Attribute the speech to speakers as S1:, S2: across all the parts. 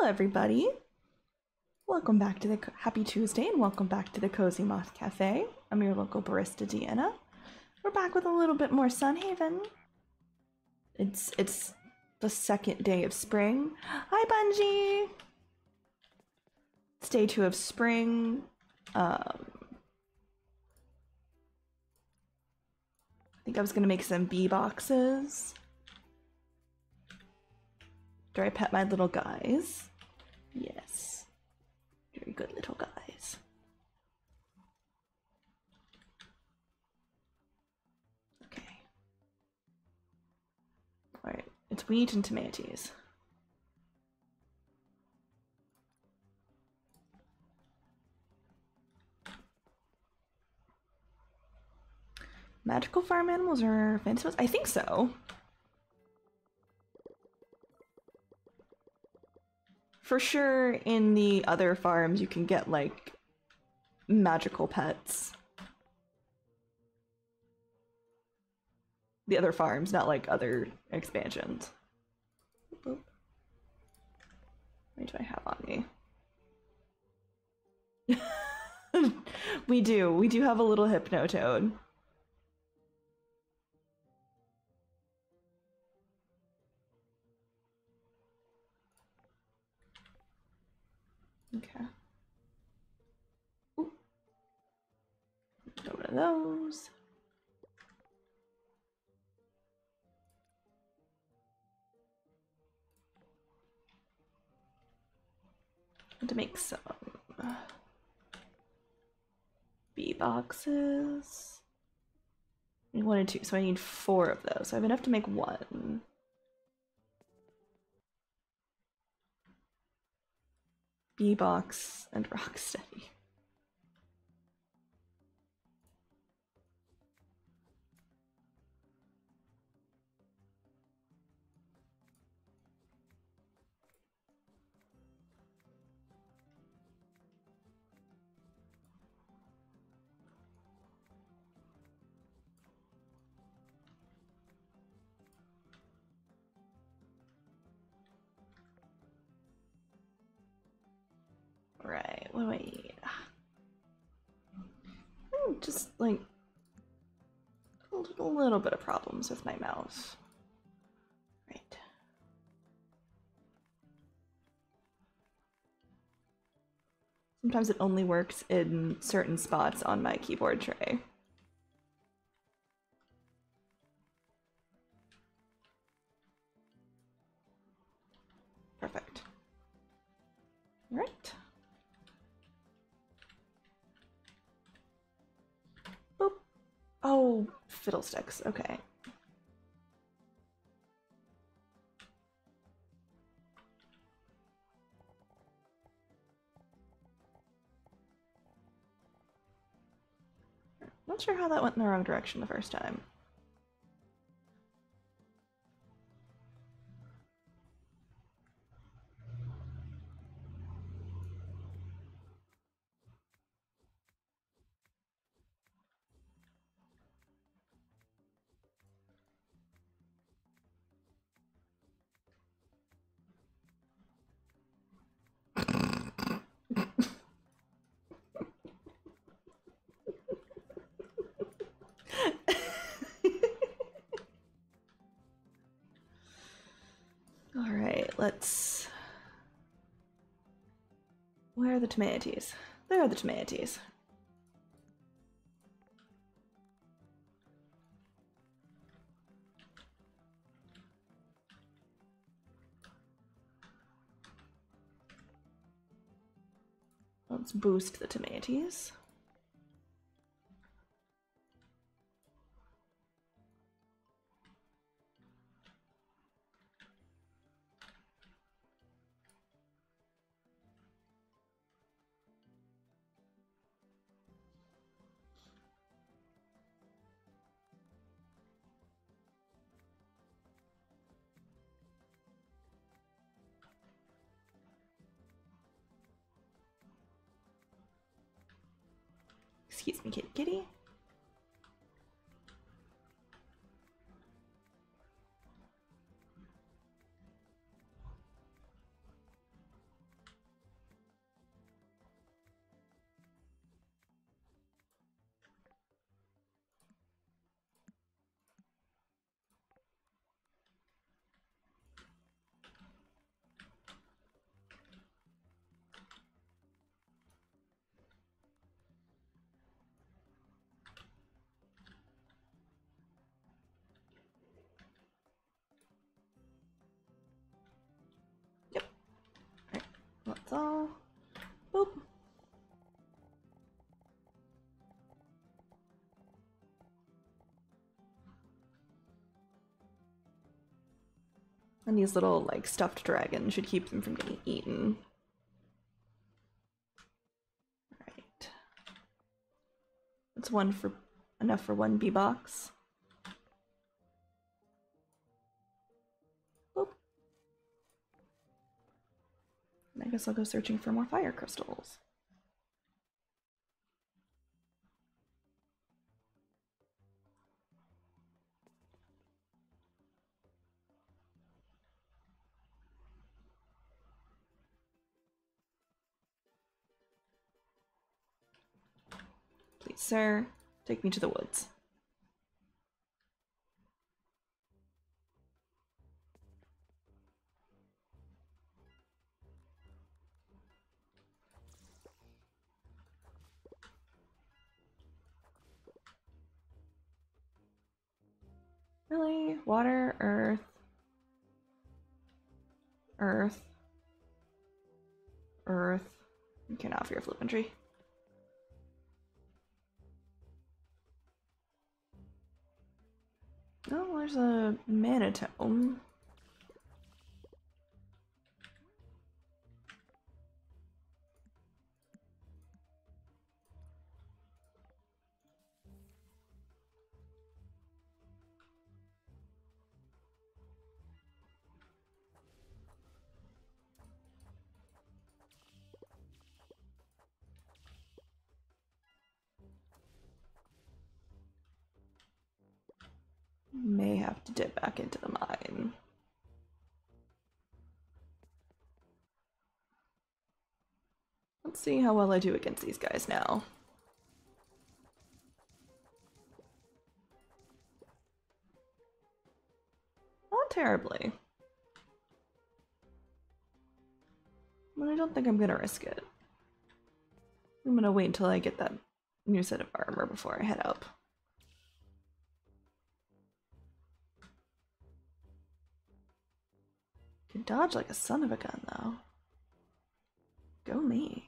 S1: Hello, everybody. Welcome back to the Happy Tuesday, and welcome back to the Cozy Moth Cafe. I'm your local barista, Deanna. We're back with a little bit more Sun Haven. It's it's the second day of spring. Hi, Bungie. It's day two of spring. Um, I think I was gonna make some bee boxes. Do I pet my little guys? Yes. Very good little guys. Okay. Alright, it's wheat and tomatoes. Magical farm animals or fancy ones? I think so. For sure, in the other farms, you can get like magical pets. The other farms, not like other expansions. Boop. What do I have on me? we do. We do have a little hypnotoad. One of those. To make some bee boxes. One and two, so I need four of those. So I have enough to make one. B-Box, and Rocksteady. Right, what do I? I'm hmm, just like a little, little bit of problems with my mouse. Right. Sometimes it only works in certain spots on my keyboard tray. Perfect. All right. Oh, fiddlesticks. Okay. Not sure how that went in the wrong direction the first time. Let's. Where are the tomatoes? There are the tomatoes. Let's boost the tomatoes. Excuse me, kitty kitty. That's all. Boop. And these little, like, stuffed dragons should keep them from getting eaten. Alright. That's one for, enough for one bee box. Guess I'll go searching for more fire crystals. Please, sir, take me to the woods. Really? Water, earth, earth, earth. You can off your flippantry. Oh, there's a manatome. May have to dip back into the mine. Let's see how well I do against these guys now. Not terribly. But I don't think I'm gonna risk it. I'm gonna wait until I get that new set of armor before I head up. Can dodge like a son of a gun, though. Go me.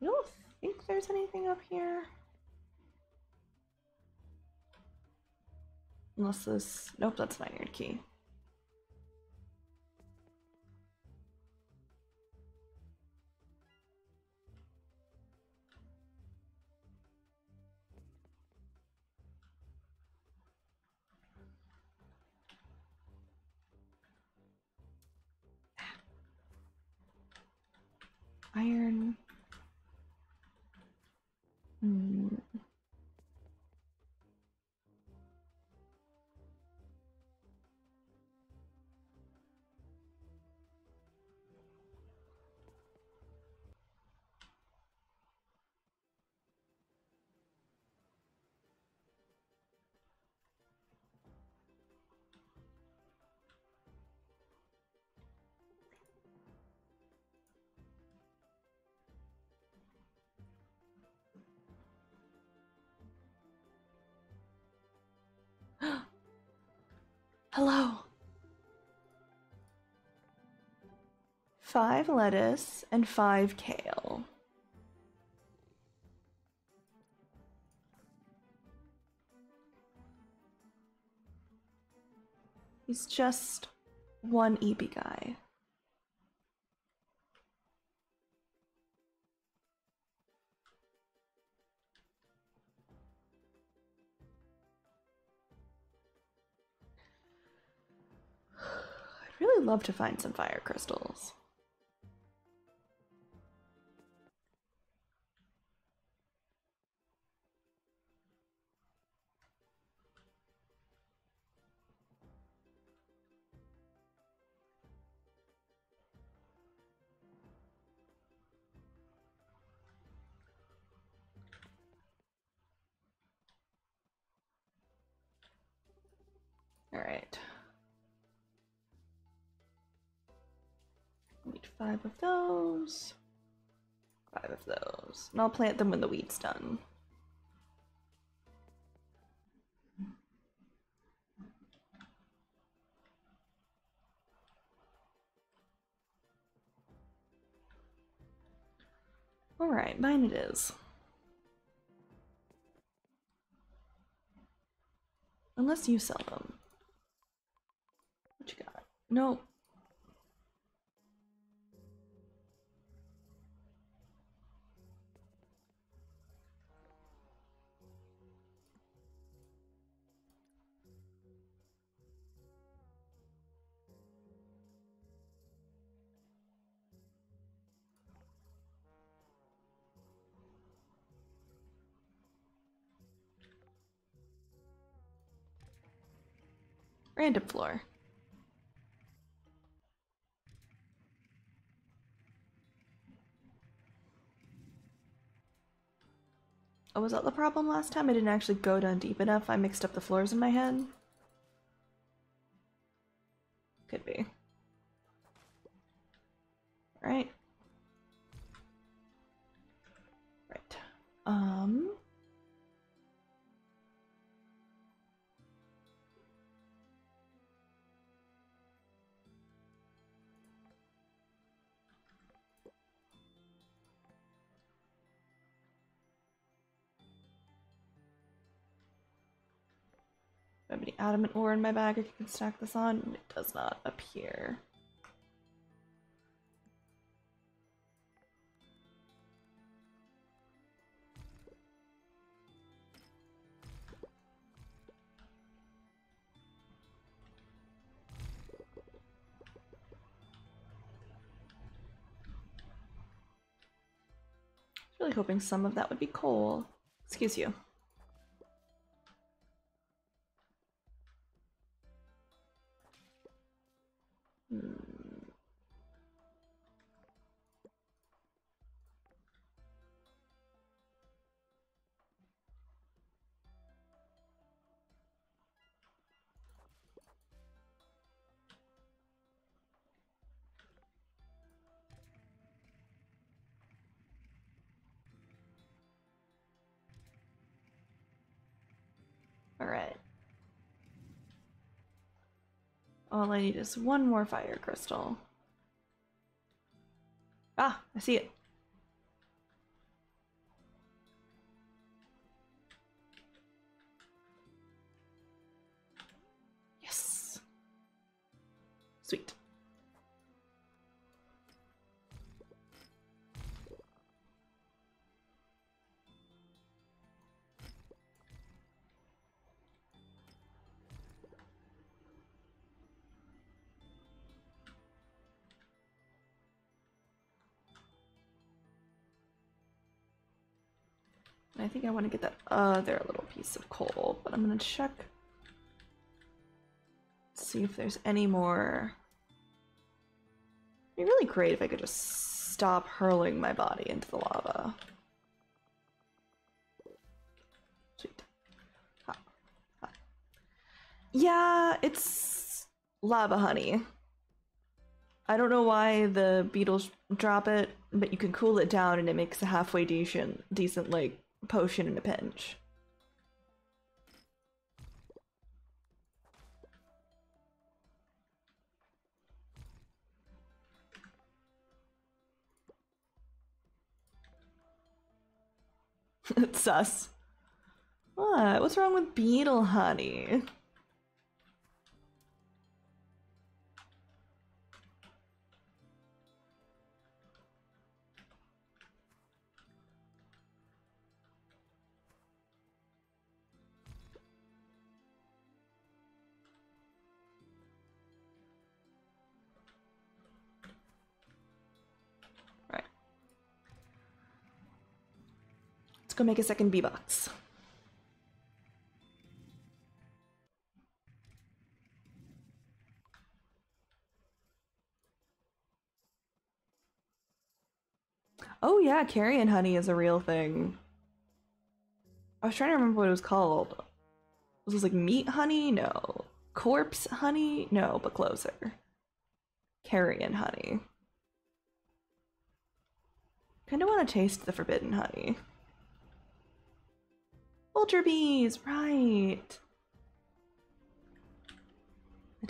S1: I don't think there's anything up here. Unless this. Nope, that's an iron key. Iron. Hmm. Hello. Five lettuce and five kale. He's just one EB guy. Really love to find some fire crystals. All right. Five of those. Five of those. And I'll plant them when the weeds done. All right, mine it is. Unless you sell them. What you got? No, Random floor. Oh, was that the problem last time? I didn't actually go down deep enough. I mixed up the floors in my head. Could be. Right. Right. Um. Any adamant ore in my bag I can stack this on? It does not appear. Really hoping some of that would be coal. Excuse you. Hmm. All right. All I need is one more fire crystal. Ah, I see it. Think I want to get that other little piece of coal, but I'm gonna check. See if there's any more. It'd be really great if I could just stop hurling my body into the lava. Sweet. Yeah, it's lava honey. I don't know why the beetles drop it, but you can cool it down and it makes a halfway decent, decent like potion in a pinch. it's sus. What? What's wrong with beetle honey? Go make a second bee box. Oh yeah, carrion honey is a real thing. I was trying to remember what it was called. Was this like meat honey? No. Corpse honey? No, but closer. Carrion honey. Kind of want to taste the forbidden honey. Vulture bees, right. I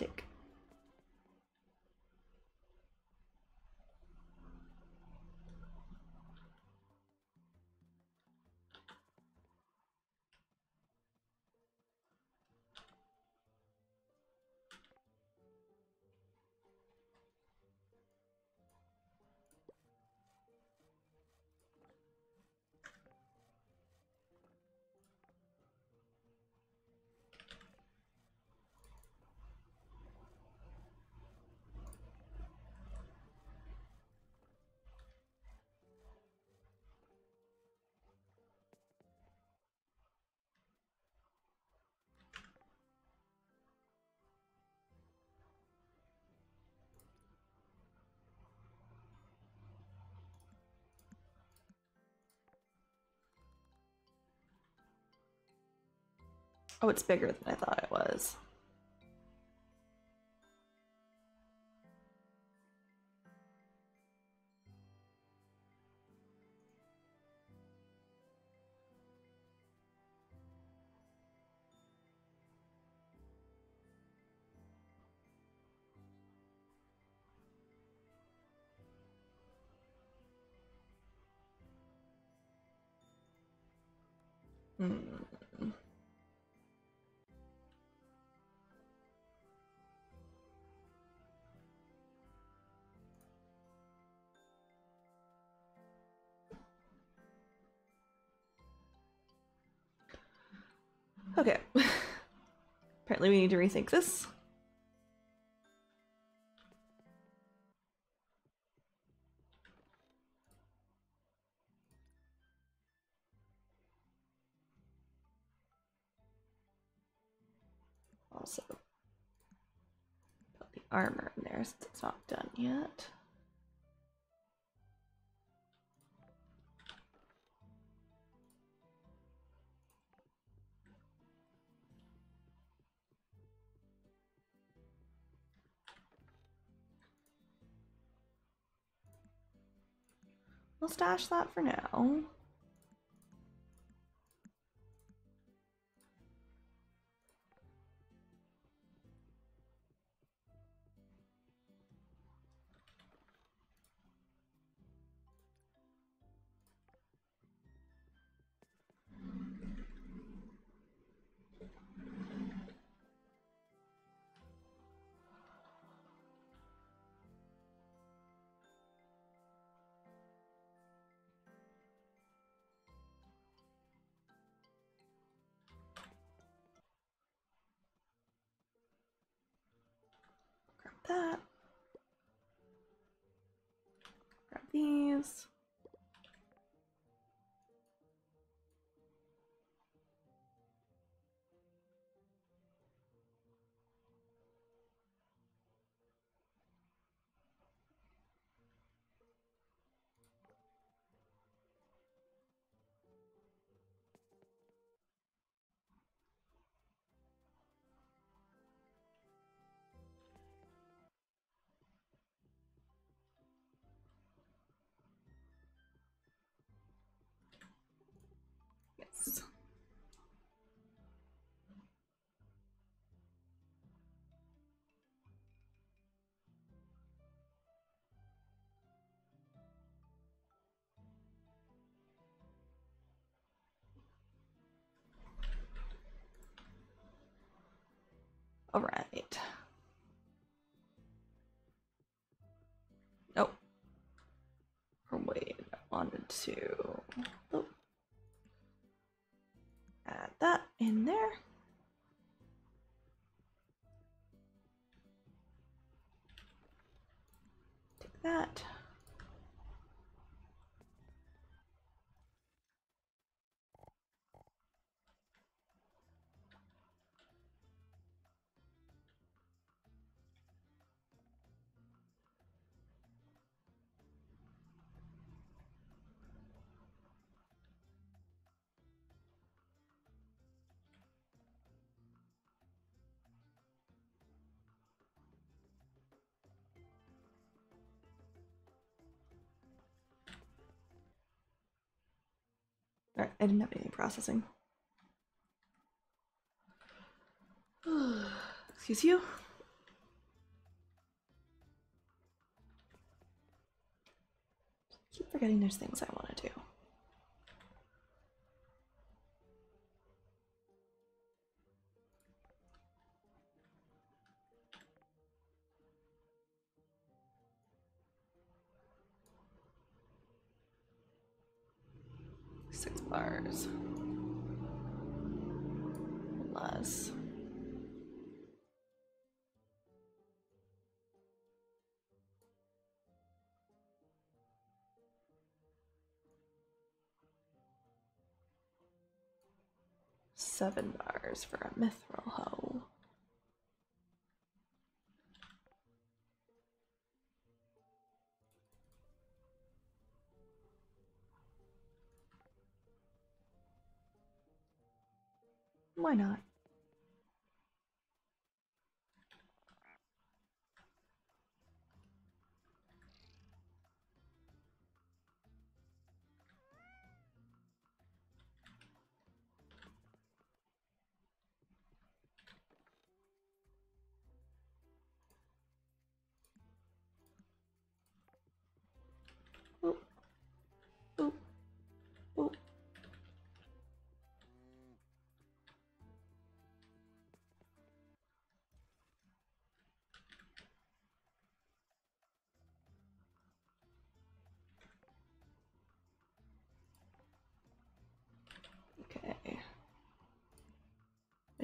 S1: Oh, it's bigger than I thought it was. Hmm. Okay. Apparently we need to rethink this. Also, put the armor in there since it's not done yet. We'll stash that for now. That. Grab these. All right. Oh. Wait, I wanted to oh, I didn't have any processing. Excuse you. Keep forgetting there's things I want to do. Six bars. Less. Seven bars for a mithril hoe. Why not?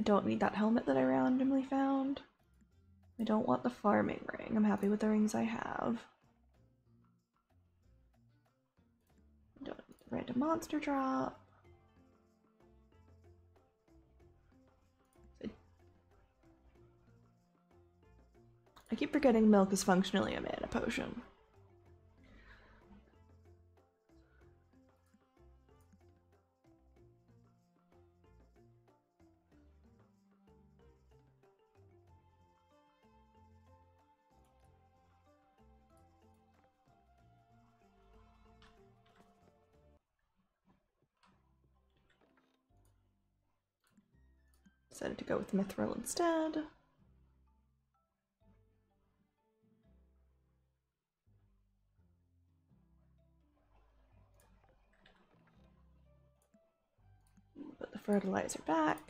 S1: I don't need that helmet that I randomly found. I don't want the farming ring. I'm happy with the rings I have. I don't need the random monster drop. I keep forgetting milk is functionally a mana potion. Go with Mithril instead. Put the fertilizer back.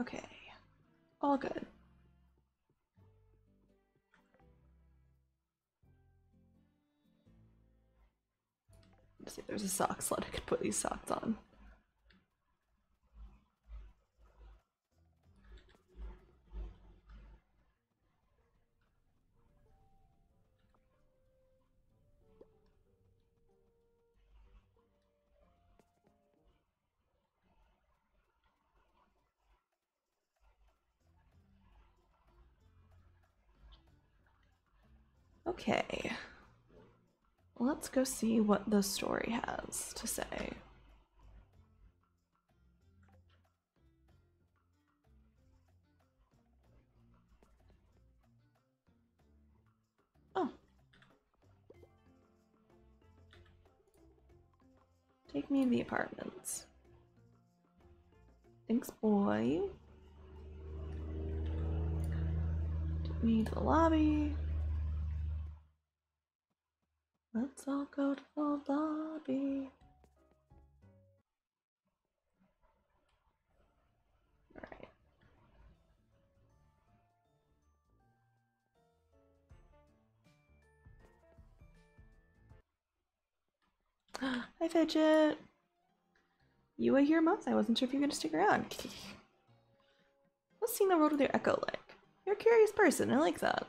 S1: Okay. All good. Let's see, there's a sock slot I could put these socks on. Okay. Let's go see what the story has to say. Oh. Take me to the apartments. Thanks, boy. Take me to the lobby. Let's all go to the lobby. Hi, Fidget. You were here months. I wasn't sure if you were going to stick around. What's seeing the world with your echo like? You're a curious person. I like that.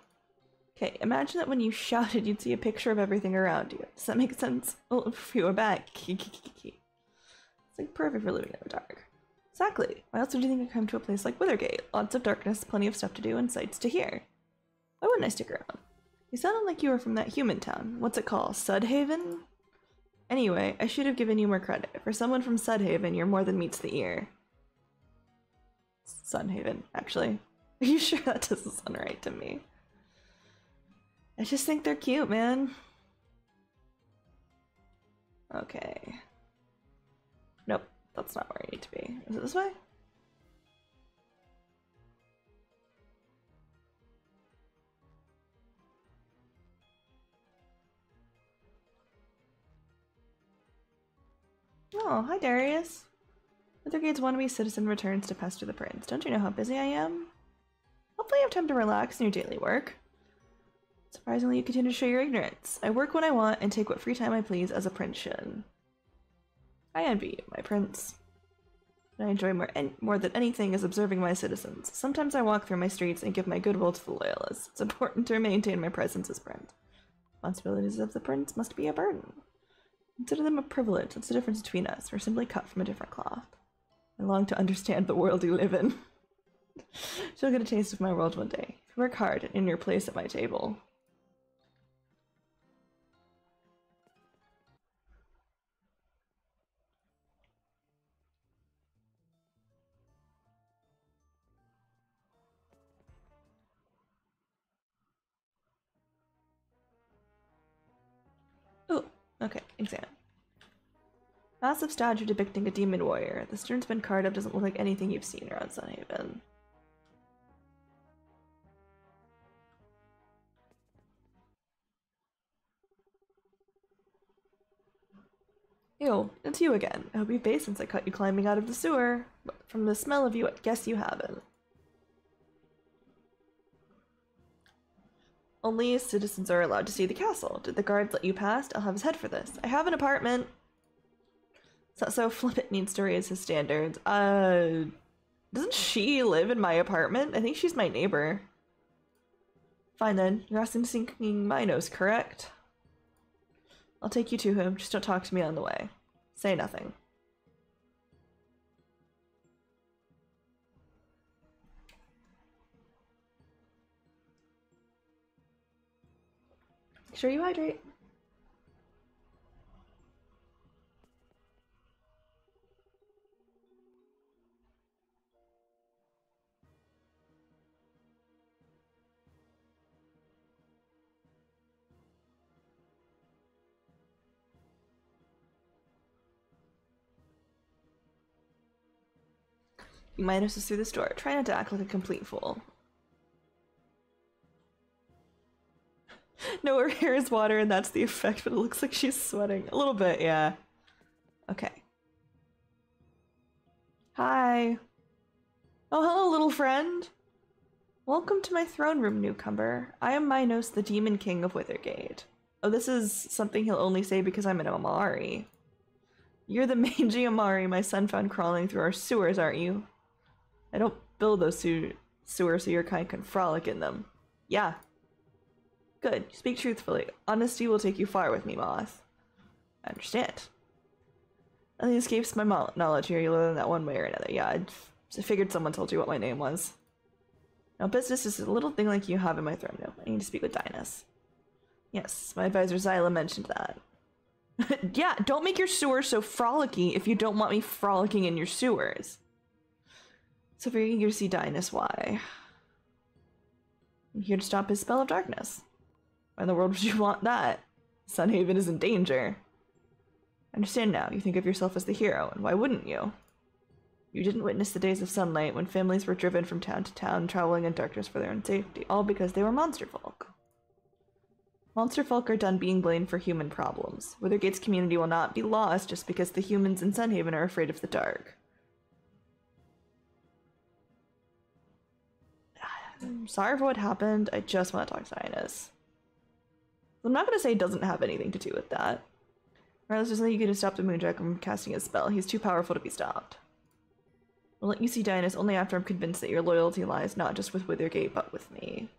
S1: Okay, imagine that when you shouted, you'd see a picture of everything around you. Does that make sense? Well, oh, if you were back, it's like perfect for living in the dark. Exactly. Why else would you think I'd come to a place like Withergate? Lots of darkness, plenty of stuff to do, and sights to hear. Why wouldn't I stick around? You sounded like you were from that human town. What's it called? Sudhaven? Anyway, I should have given you more credit. For someone from Sudhaven, you're more than meets the ear. Sunhaven, actually. Are you sure that doesn't sound right to me? I just think they're cute, man. Okay. Nope, that's not where I need to be. Is it this way? Oh, hi Darius. Withergate's wannabe citizen returns to pester the prince. Don't you know how busy I am? Hopefully you have time to relax in your daily work. Surprisingly, you continue to show your ignorance. I work when I want and take what free time I please as a prince. I envy you, my prince. What I enjoy more, more than anything is observing my citizens. Sometimes I walk through my streets and give my goodwill to the loyalists. It's important to maintain my presence as prince. Responsibilities of the prince must be a burden. Consider them a privilege. That's the difference between us. We're simply cut from a different cloth. I long to understand the world you live in. She'll get a taste of my world one day. Work hard and in your place at my table. Massive statue depicting a demon warrior. The stone's been carved up, doesn't look like anything you've seen around Sunhaven. Ew, it's you again. I hope you've bathed since I caught you climbing out of the sewer. But from the smell of you, I guess you haven't. Only citizens are allowed to see the castle. Did the guards let you past? I'll have his head for this. I have an apartment. So, so needs to raise his standards. Uh, doesn't she live in my apartment? I think she's my neighbor. Fine then. You're asking sinking my nose, correct? I'll take you to him. Just don't talk to me on the way. Say nothing. Make sure you hydrate. You is through this door. Try not to act like a complete fool. no, her hair is water and that's the effect, but it looks like she's sweating. A little bit, yeah. Okay. Hi. Oh, hello, little friend. Welcome to my throne room, newcomer. I am Minos, the Demon King of Withergate. Oh, this is something he'll only say because I'm an Amari. You're the mangy Amari my son found crawling through our sewers, aren't you? I don't build those sewers so your kind can frolic in them. Yeah. Good. Speak truthfully. Honesty will take you far with me, Moth. I understand. Nothing escapes my knowledge here. You learn that one way or another. Yeah, I figured someone told you what my name was. Now, business is a little thing like you have in my throne room. I need to speak with Dynus. Yes, my advisor Zyla mentioned that. yeah, don't make your sewers so frolicky if you don't want me frolicking in your sewers. So very eager to see Dynus, why? I'm here to stop his spell of darkness. Why in the world would you want that? Sunhaven is in danger. I understand now, you think of yourself as the hero, and why wouldn't you? You didn't witness the days of sunlight when families were driven from town to town, traveling in darkness for their own safety, all because they were monster folk. Monster folk are done being blamed for human problems. Withergate's community will not be lost just because the humans in Sunhaven are afraid of the dark. I'm sorry for what happened. I just want to talk to Dynus. I'm not going to say it doesn't have anything to do with that. Regardless, there's nothing you can to stop the Moonjack from casting his spell. He's too powerful to be stopped. I'll let you see Dynus only after I'm convinced that your loyalty lies not just with Withergate, but with me.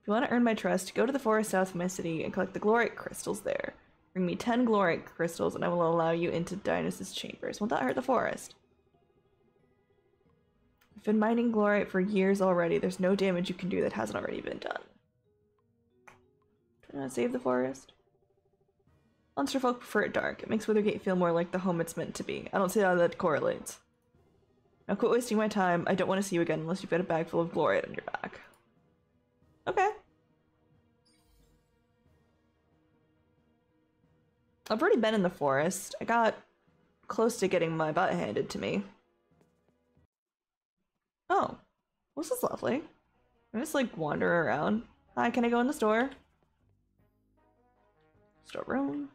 S1: If you want to earn my trust, go to the forest south of my city and collect the glorite crystals there. Bring me 10 glorite crystals and I will allow you into Dynus's chambers. Won't that hurt the forest? I've been mining glorite for years already. There's no damage you can do that hasn't already been done. Do I save the forest? Monster folk prefer it dark. It makes Withergate feel more like the home it's meant to be. I don't see how that correlates. Now quit wasting my time. I don't want to see you again unless you've got a bag full of glorite on your back. Okay. I've already been in the forest. I got close to getting my butt handed to me. Oh, this is lovely. I just like wander around. Hi, can I go in the store? Store room.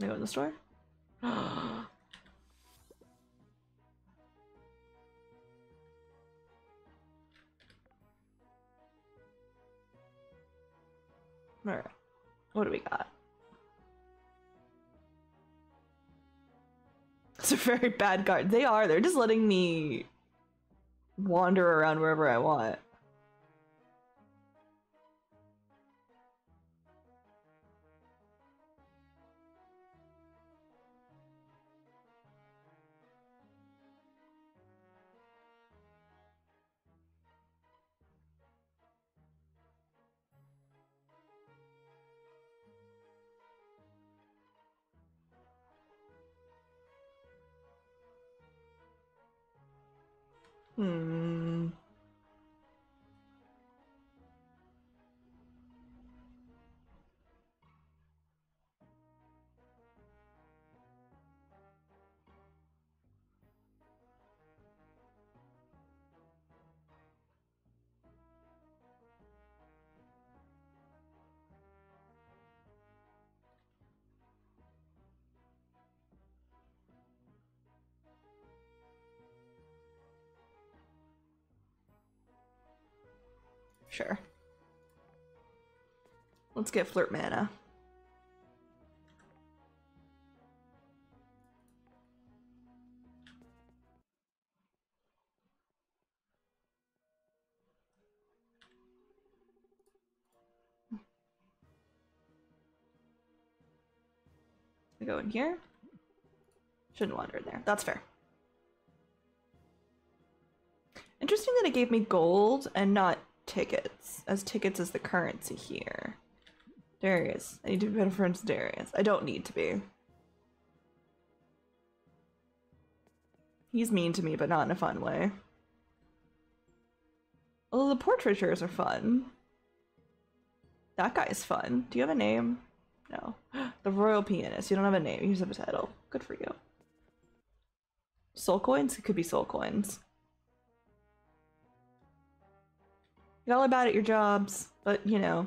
S1: Can I go in the store? Alright. What do we got? It's a very bad guard. They are. They're just letting me wander around wherever I want. Hmm. Sure. Let's get flirt mana. I go in here. Shouldn't wander in there. That's fair. Interesting that it gave me gold and not tickets, as tickets is the currency here. Darius. I need to be better friends with Darius. I don't need to be. He's mean to me, but not in a fun way. Although the portraitures are fun. That guy's fun. Do you have a name? No. The Royal Pianist. You don't have a name. You just have a title. Good for you. Soul coins? It could be soul coins. You're all about at your jobs, but you know.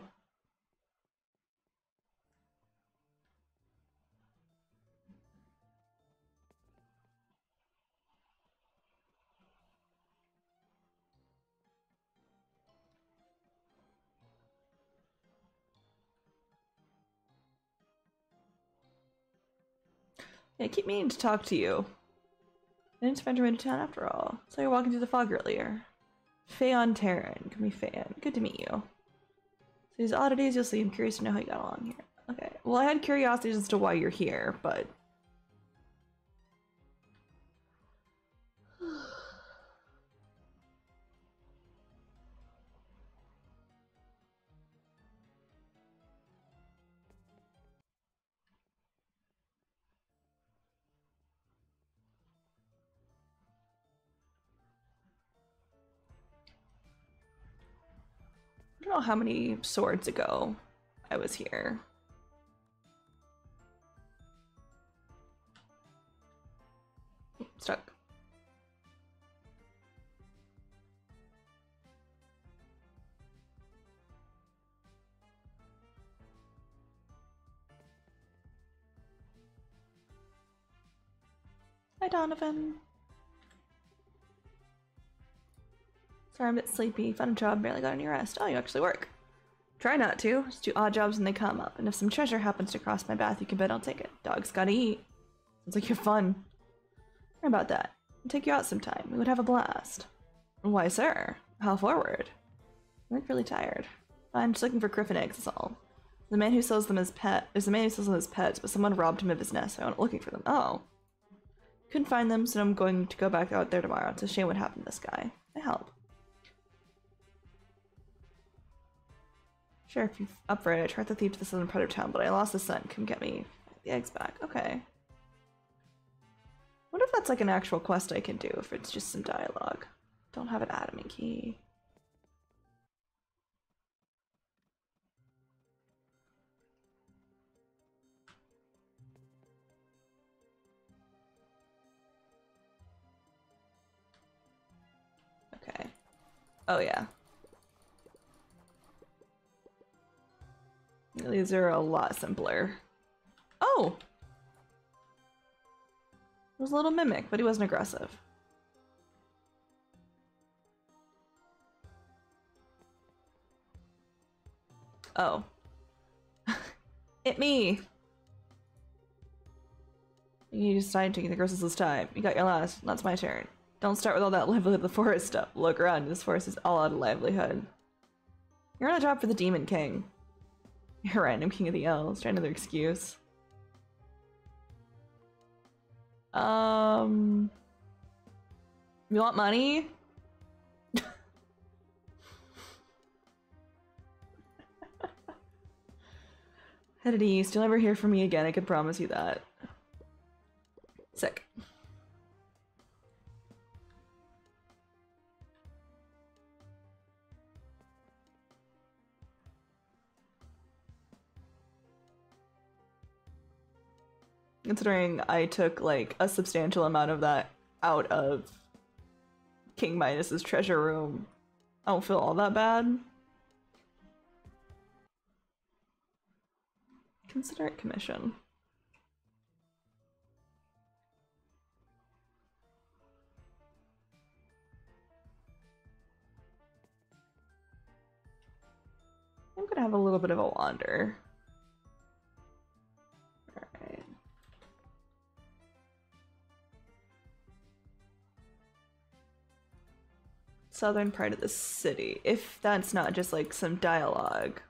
S1: Yeah, I keep meaning to talk to you. I didn't spend your into town after all. So you're walking through the fog earlier. Fayon Terran. Give me Fayon. Good to meet you. So these oddities you'll see. I'm curious to know how you got along here. Okay. Well, I had curiosity as to why you're here, but... know how many swords ago I was here. Stuck. Hi, Donovan. Sorry, I'm a bit sleepy. Fun job, barely got any rest. Oh, you actually work. Try not to. Just do odd jobs when they come up. And if some treasure happens to cross my path, you can bet I'll take it. Dogs gotta eat. Sounds like you're fun. How about that? I'll take you out sometime. We would have a blast. Why, sir? How forward? I look really tired. I'm just looking for griffin eggs, that's all. The man who sells them as pet is the man who sells them as pets, but someone robbed him of his nest, so I went looking for them. Oh. Couldn't find them, so I'm going to go back out there tomorrow. It's a shame what happened to this guy. I help. Sure, if you're up for it, I tracked the thief to the southern part of town, but I lost the scent. Come get me the eggs back. Okay. wonder if that's like an actual quest I can do, if it's just some dialogue. Don't have an adamant key. Okay. Oh yeah. These are a lot simpler. Oh! It was a little mimic, but he wasn't aggressive. Oh. it me! You decided to take the grossest this time. You got your last. That's my turn. Don't start with all that livelihood of the forest stuff. Look around. This forest is all out of livelihood. You're on a job for the Demon King. Random king of the elves. Try another excuse. Um. You want money? Headed east. You'll never hear from me again. I can promise you that. Considering I took like a substantial amount of that out of King Midas's treasure room, I don't feel all that bad. Consider it commission. I'm gonna have a little bit of a wander. Southern part of the city. If that's not just like some dialogue,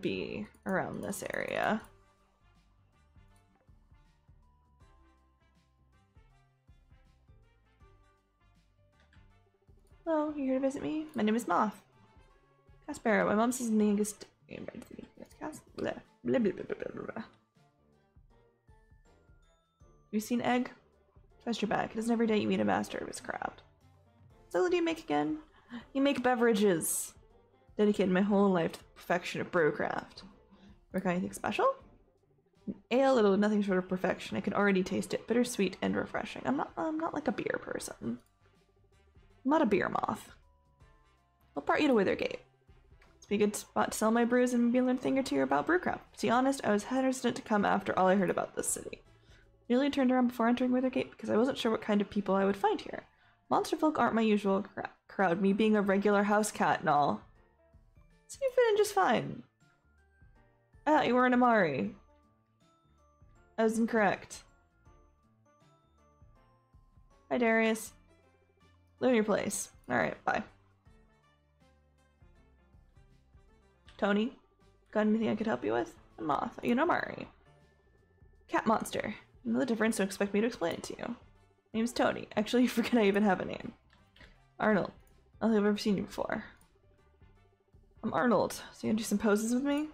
S1: be around this area. Hello, you here to visit me? My name is Moth. Caspero, my mom says the youngest. You seen Egg? Trust your back. It isn't every day you meet a master of his craft. So what do you make again? You make beverages. Dedicated my whole life to the perfection of brewcraft. Work on anything special? An ale, it'll nothing short of perfection. I can already taste it, bittersweet and refreshing. I'm not. I'm not like a beer person. I'm not a beer moth. I'll part you to Withergate. It's be a good spot to sell my brews and maybe learn a thing or two about brewcraft. To be honest, I was hesitant to come after all I heard about this city. Nearly turned around before entering Withergate because I wasn't sure what kind of people I would find here. Monster folk aren't my usual cra- crowd, me being a regular house cat and all. So you fit in just fine. I thought you were an Amari. I was incorrect. Hi, Darius. Learn your place. Alright, bye. Tony, got anything I could help you with? A moth. Are you an Amari? Cat monster. You know the difference, don't expect me to explain it to you. Name's Tony. Actually, you forget I even have a name. Arnold. I don't think I've ever seen you before. I'm Arnold. So you gonna do some poses with me?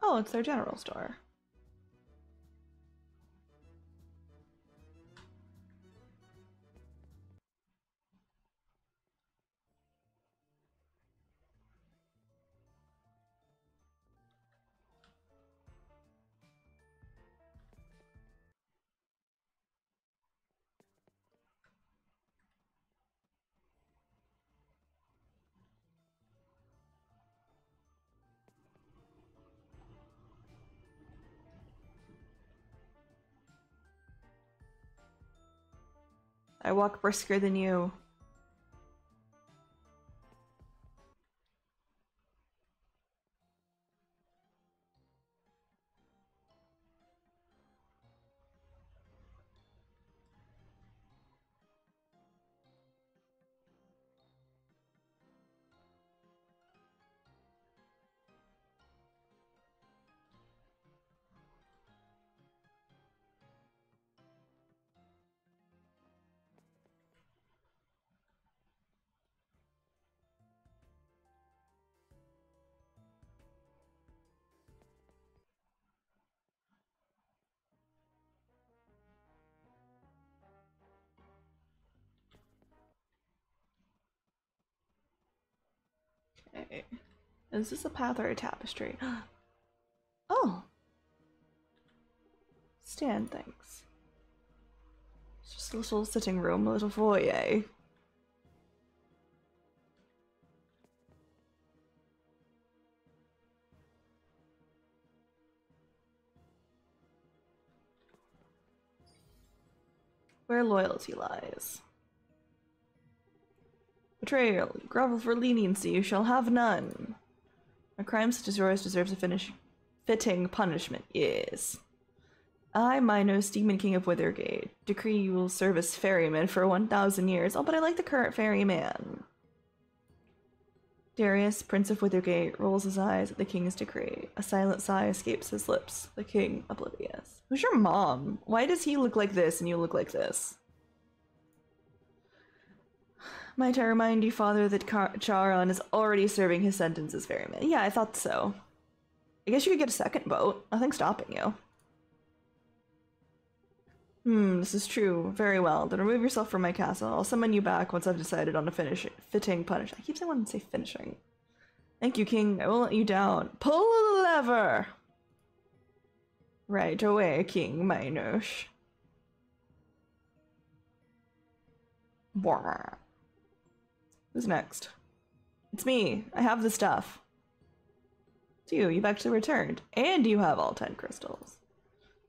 S1: Oh, it's their general store. I walk brisker than you. Okay. Is this a path or a tapestry? oh! Stand, thanks. It's just a little sitting room, a little foyer. Where loyalty lies. Betrayal. Grovel for leniency. You shall have none. A crime such as yours deserves a finish fitting punishment. Yes. I, Minos, Demon King of Withergate, decree you will serve as ferryman for 1,000 years. Oh, but I like the current ferryman. Darius, Prince of Withergate, rolls his eyes at the king's decree. A silent sigh escapes his lips. The king, oblivious. Who's your mom? Why does he look like this and you look like this? Might I remind you, father, that Charon is already serving his sentence as ferryman? Yeah, I thought so. I guess you could get a second boat. Nothing's stopping you. Hmm, this is true. Very well. Then remove yourself from my castle. I'll summon you back once I've decided on a finish fitting punish. I keep saying I want to say finishing. Thank you, King. I won't let you down. Pull the lever! Right away, King Minos. Bwah. Who's next? It's me. I have the stuff. It's you. You've actually returned. And you have all ten crystals.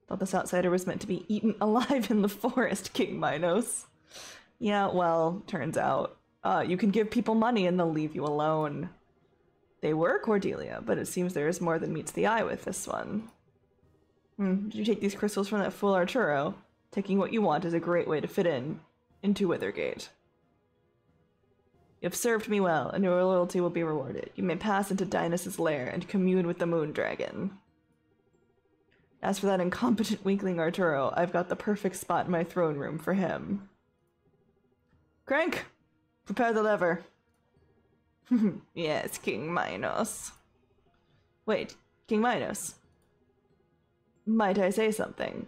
S1: Thought this outsider was meant to be eaten alive in the forest, King Minos. Yeah, well, turns out. Uh, you can give people money and they'll leave you alone. They were Cordelia, but it seems there is more than meets the eye with this one. Hmm, did you take these crystals from that fool Arturo? Taking what you want is a great way to fit in into Withergate. You have served me well, and your loyalty will be rewarded. You may pass into Dionysus' lair and commune with the moon dragon. As for that incompetent weakling Arturo, I've got the perfect spot in my throne room for him. Crank! Prepare the lever. yes, King Minos. Wait, King Minos. Might I say something?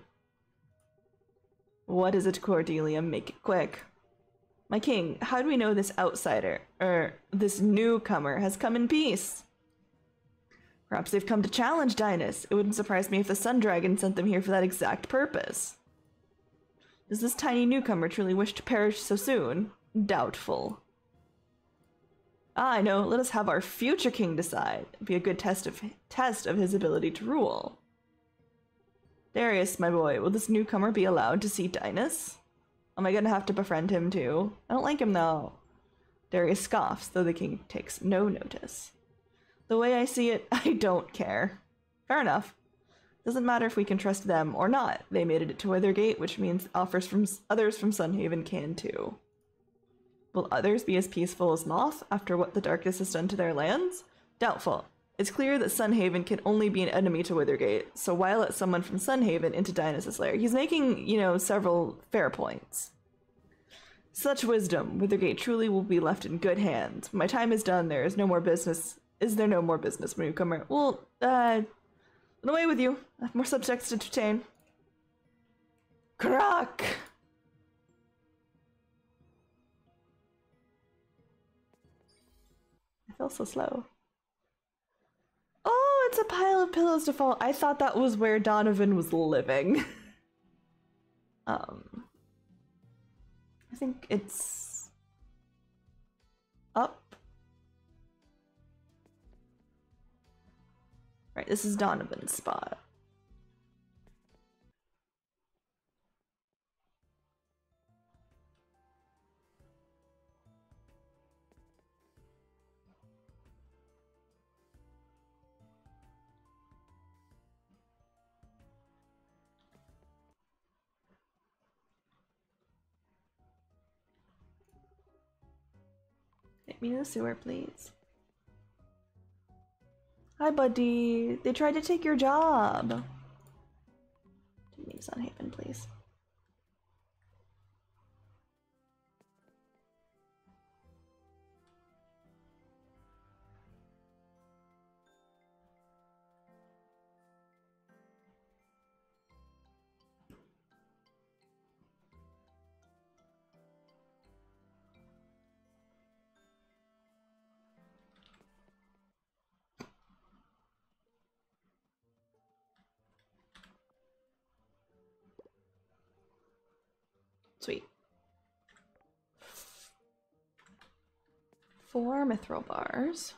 S1: What is it, Cordelia? Make it quick. My king, how do we know this outsider, or this newcomer, has come in peace? Perhaps they've come to challenge Dynus. It wouldn't surprise me if the Sun Dragon sent them here for that exact purpose. Does this tiny newcomer truly wish to perish so soon? Doubtful. Ah, I know. Let us have our future king decide. It'd be a good test of test of his ability to rule. Darius, my boy, will this newcomer be allowed to see Dynus? Am I gonna have to befriend him too? I don't like him though. Darius scoffs, though the king takes no notice. The way I see it, I don't care. Fair enough. Doesn't matter if we can trust them or not. They made it to Withergate, which means offers from others from Sunhaven can too. Will others be as peaceful as Moth after what the darkness has done to their lands? Doubtful. It's clear that Sunhaven can only be an enemy to Withergate, so why let someone from Sunhaven into Dionysus' lair? He's making, you know, several fair points. Such wisdom, Withergate truly will be left in good hands. My time is done, there is no more business. Is there no more business, newcomer? Well, uh, away with you. I have more subjects to entertain. Crack! I feel so slow. It's a pile of pillows to fall. I thought that was where Donovan was living. um, I think it's up. Right, this is Donovan's spot. Me to the sewer, please. Hi, buddy. They tried to take your job. Take me Sunhaven, please. Four mithril bars.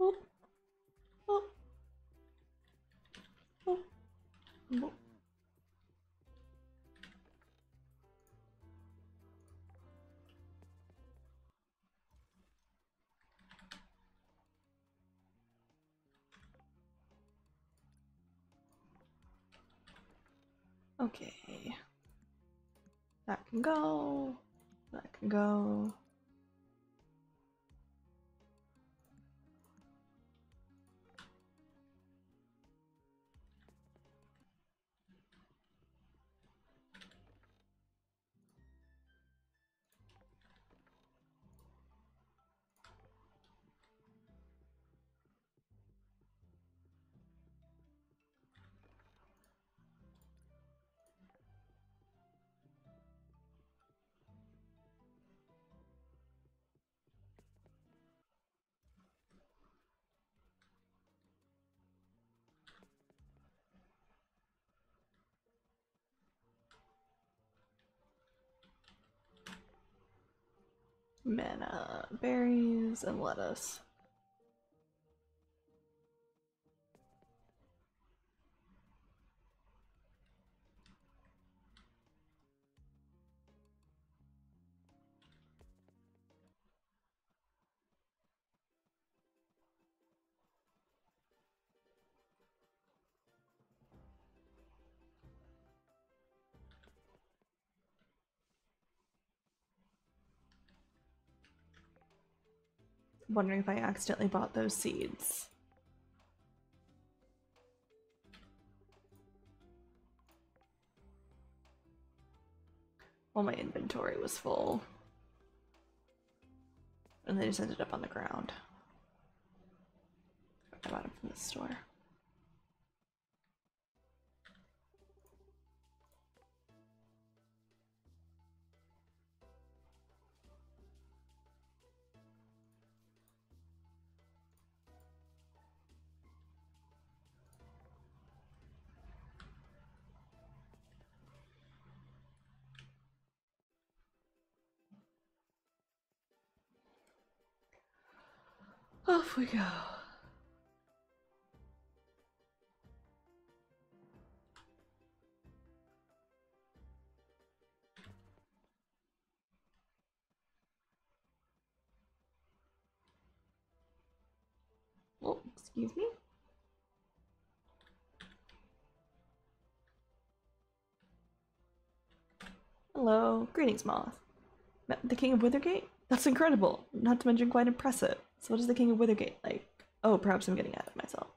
S1: Okay. That can go. That can go. Mana, berries, and lettuce. Wondering if I accidentally bought those seeds. Well, my inventory was full. And they just ended up on the ground. I bought them from the store. Off we go. Oh, excuse me. Hello, greetings, Moth. The King of Withergate? That's incredible, not to mention quite impressive. So what is the King of Withergate like? Oh, perhaps I'm getting ahead of myself.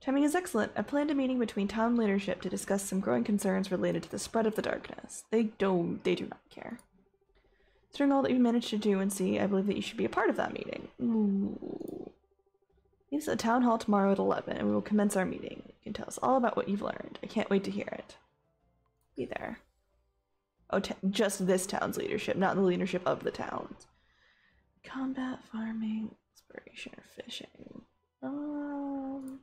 S1: Timing is excellent. I planned a meeting between town leadership to discuss some growing concerns related to the spread of the darkness. They don't they do not care. Considering all that you managed to do and see, I believe that you should be a part of that meeting. Ooh. Meet us at town hall tomorrow at 11, and we will commence our meeting. You can tell us all about what you've learned. I can't wait to hear it. Be there. Oh, just this town's leadership, not the leadership of the towns. Combat, farming, or fishing. Um.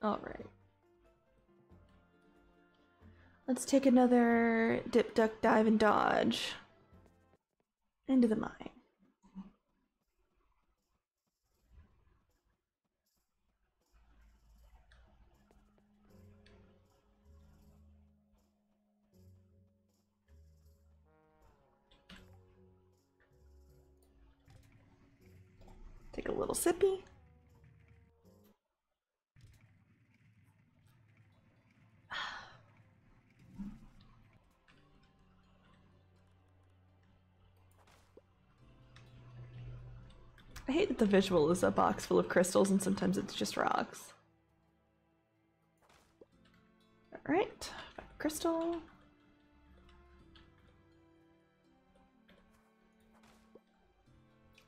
S1: All right. Let's take another dip, duck, dive, and dodge into the mine. Take a little sippy. I hate that the visual is a box full of crystals and sometimes it's just rocks. Alright, crystal.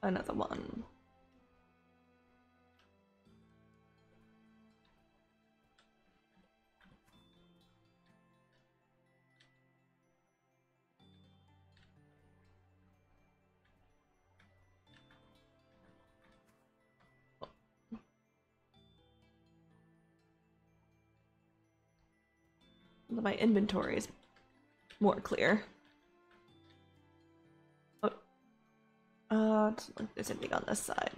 S1: Another one. My inventory is more clear. Oh, Uh, there's anything on this side.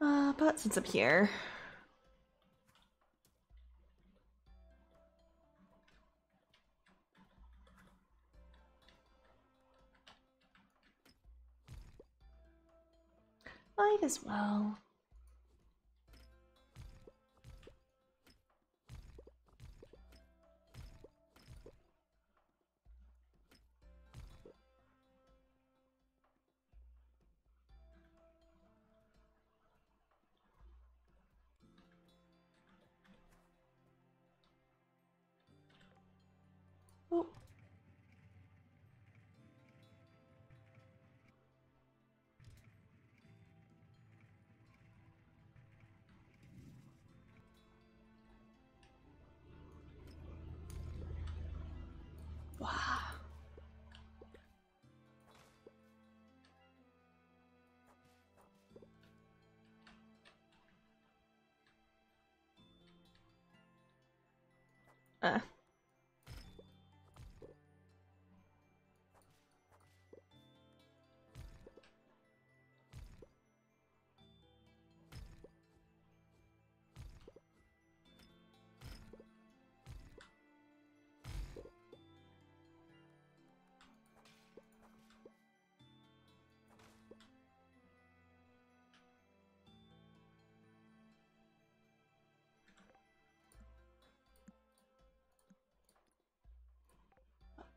S1: Uh, but since I'm here, might as well. Oh.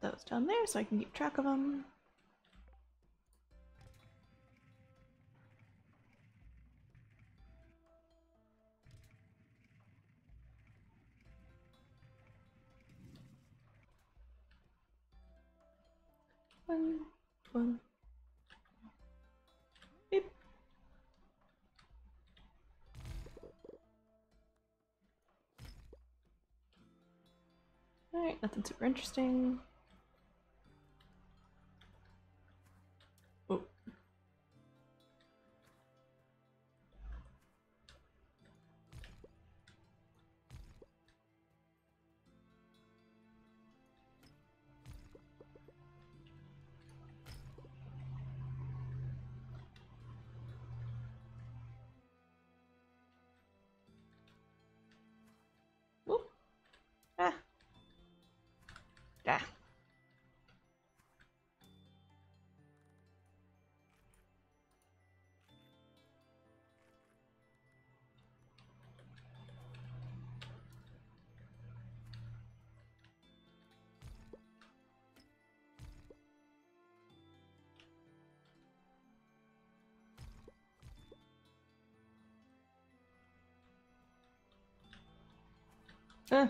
S1: Those down there so I can keep track of them. One, one. Alright, nothing super interesting. Ah.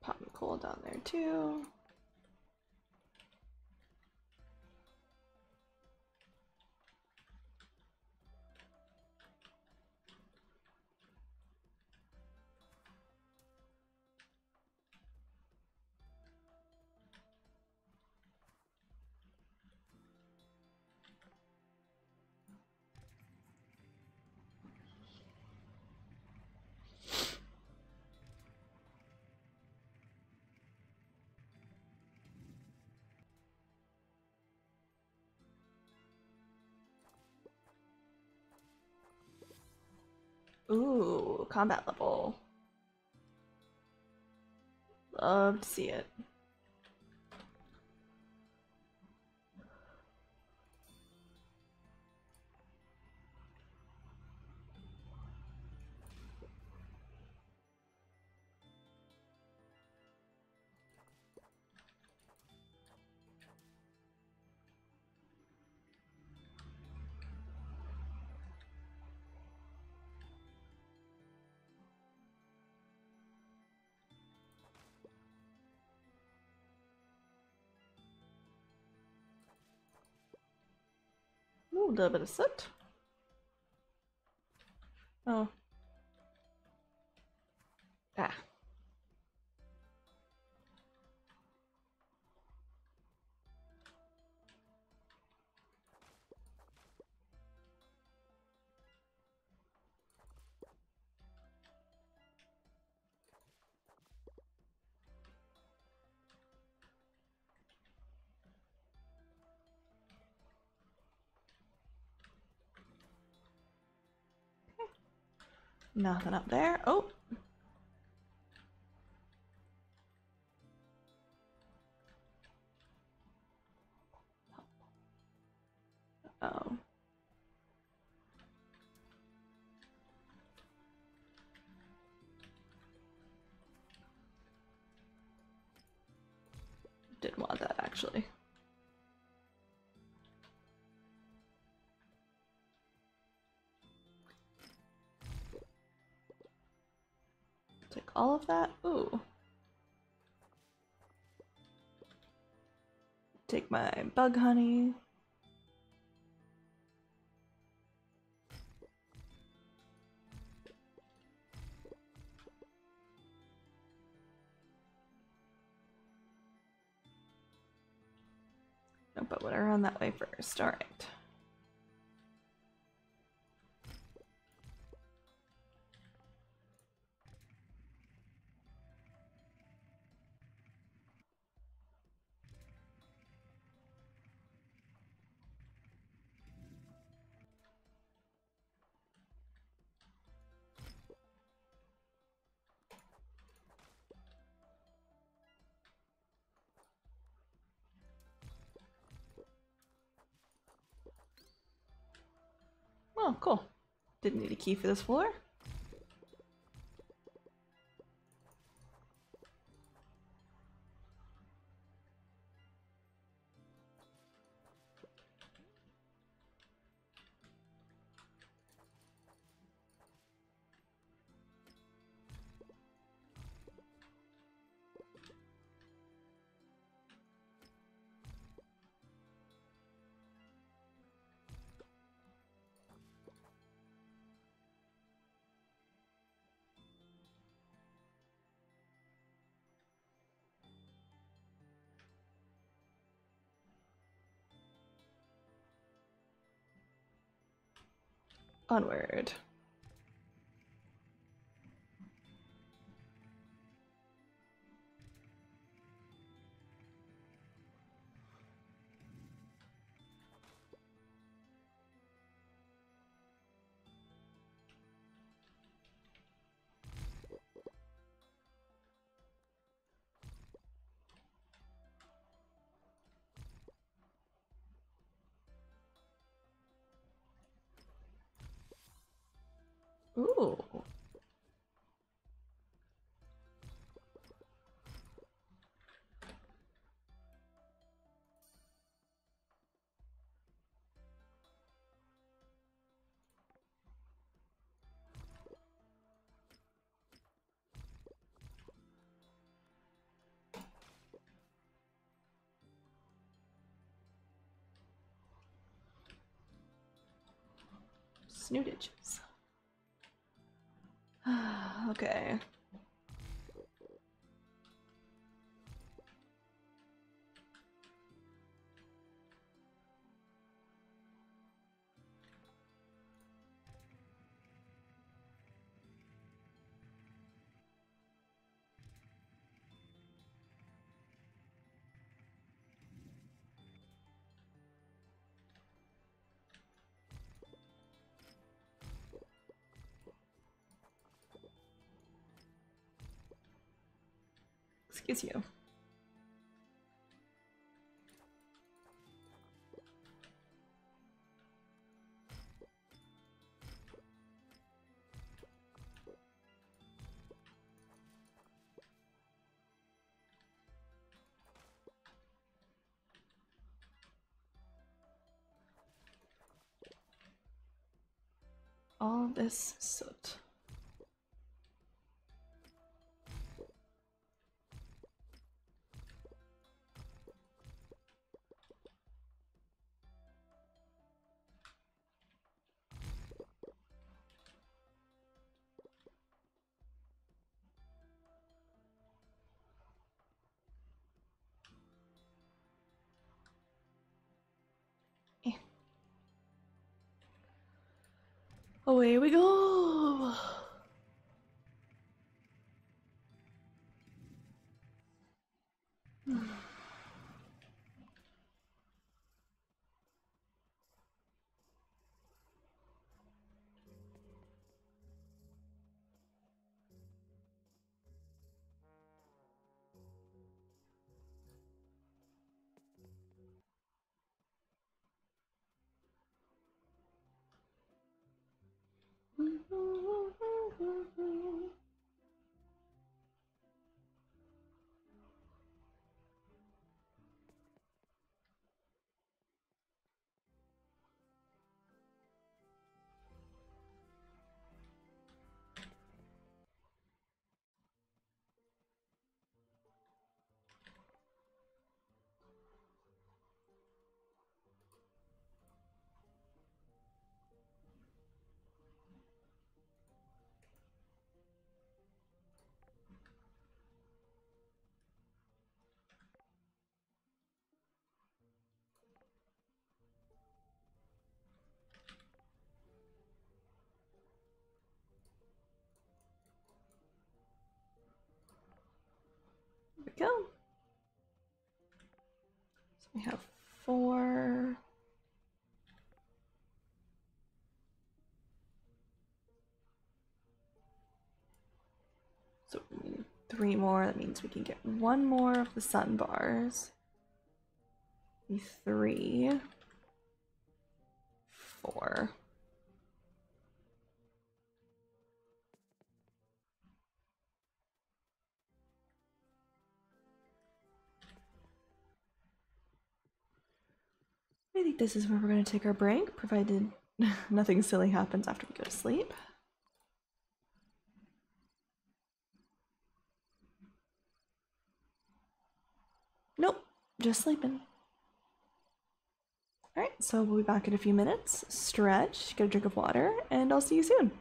S1: Pop coal down there too. Ooh, combat level. Love to see it. Little bit of soot. Oh. Ah. Nothing up there. Oh. Oh. Didn't want that actually. All of that. Ooh. Take my bug honey. No, but what around that way first. Alright. Oh, Didn't need a key for this floor. Onward. Ooh. Snootages. okay. Excuse you. All this soot. Away we go. There we go. So we have four. So we need three more. That means we can get one more of the sun bars. Three. Four. I think this is where we're going to take our break, provided nothing silly happens after we go to sleep. Nope, just sleeping. Alright, so we'll be back in a few minutes. Stretch, get a drink of water, and I'll see you soon.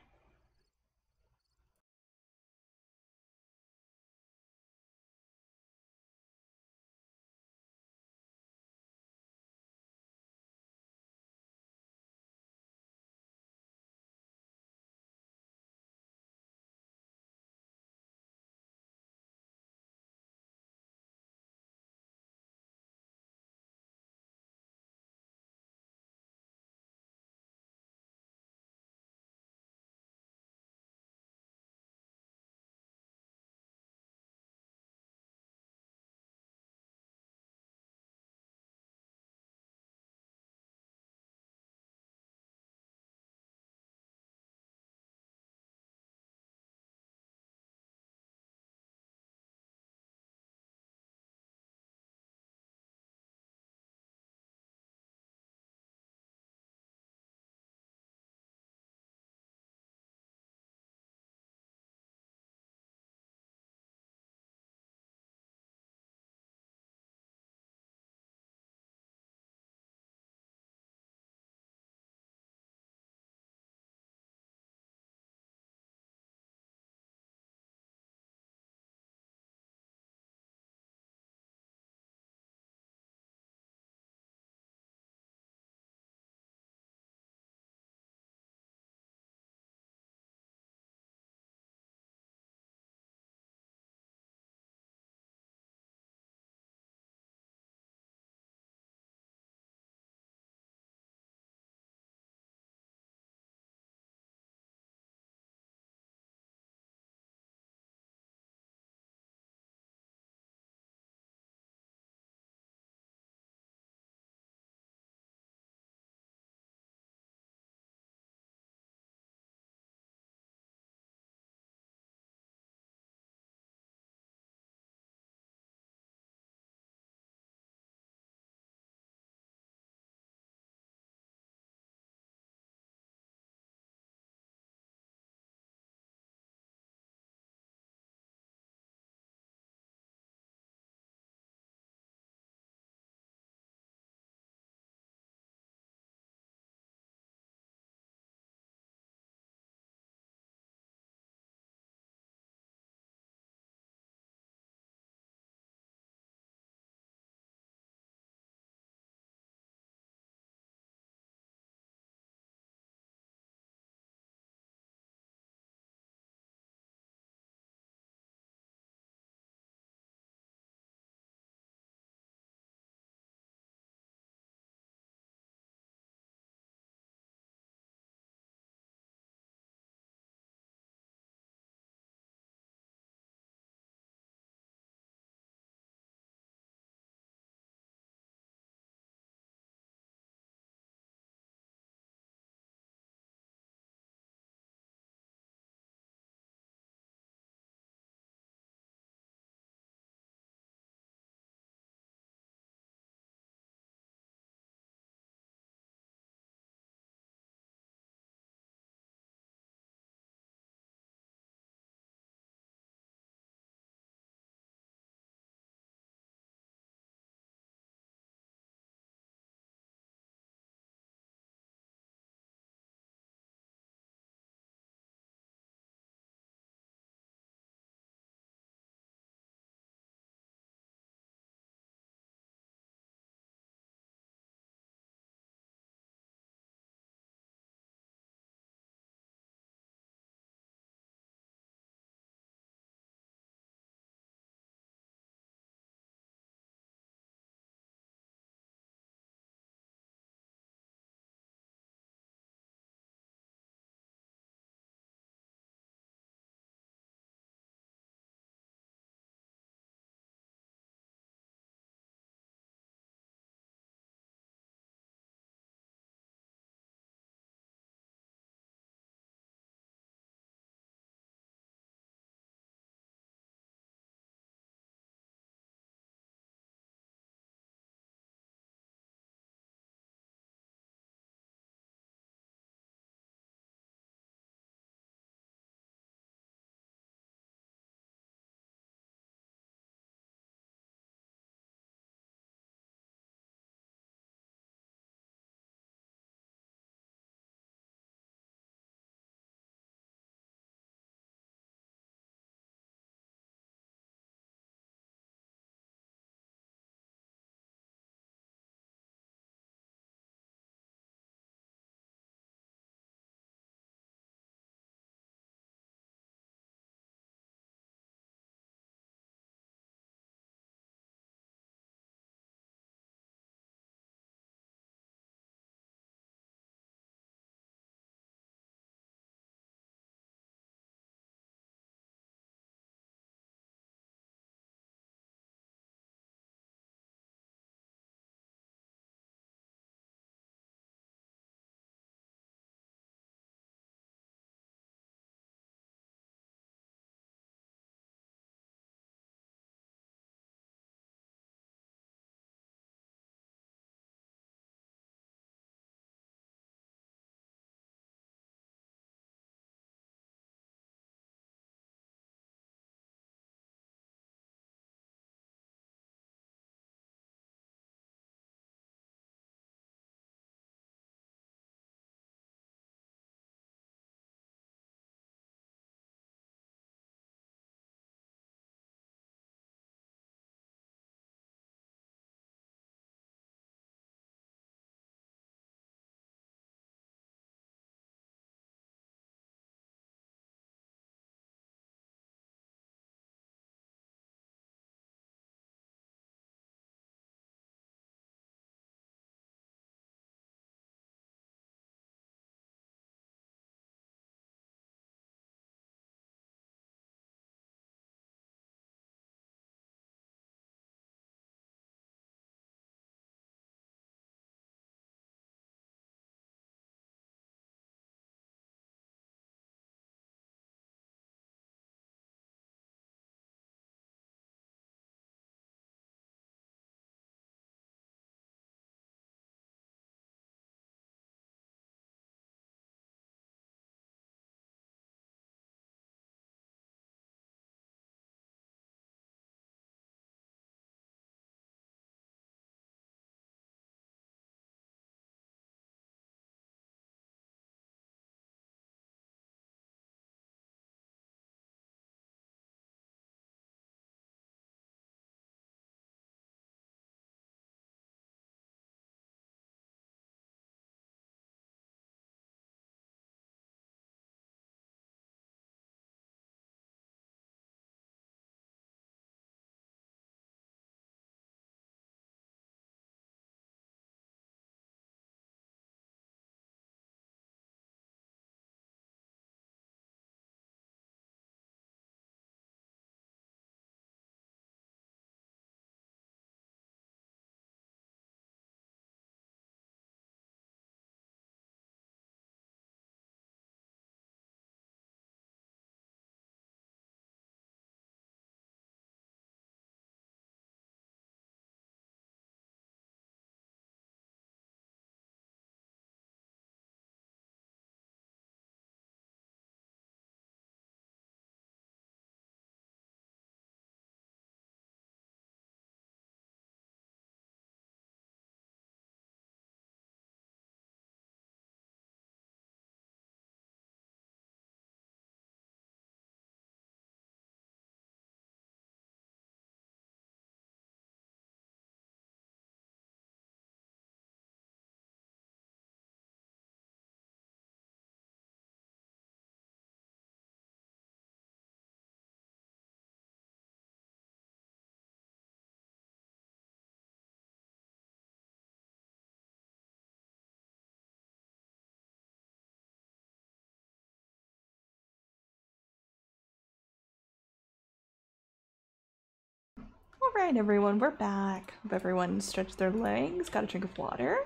S1: Alright, everyone, we're back. Hope everyone stretched their legs, got a drink of water,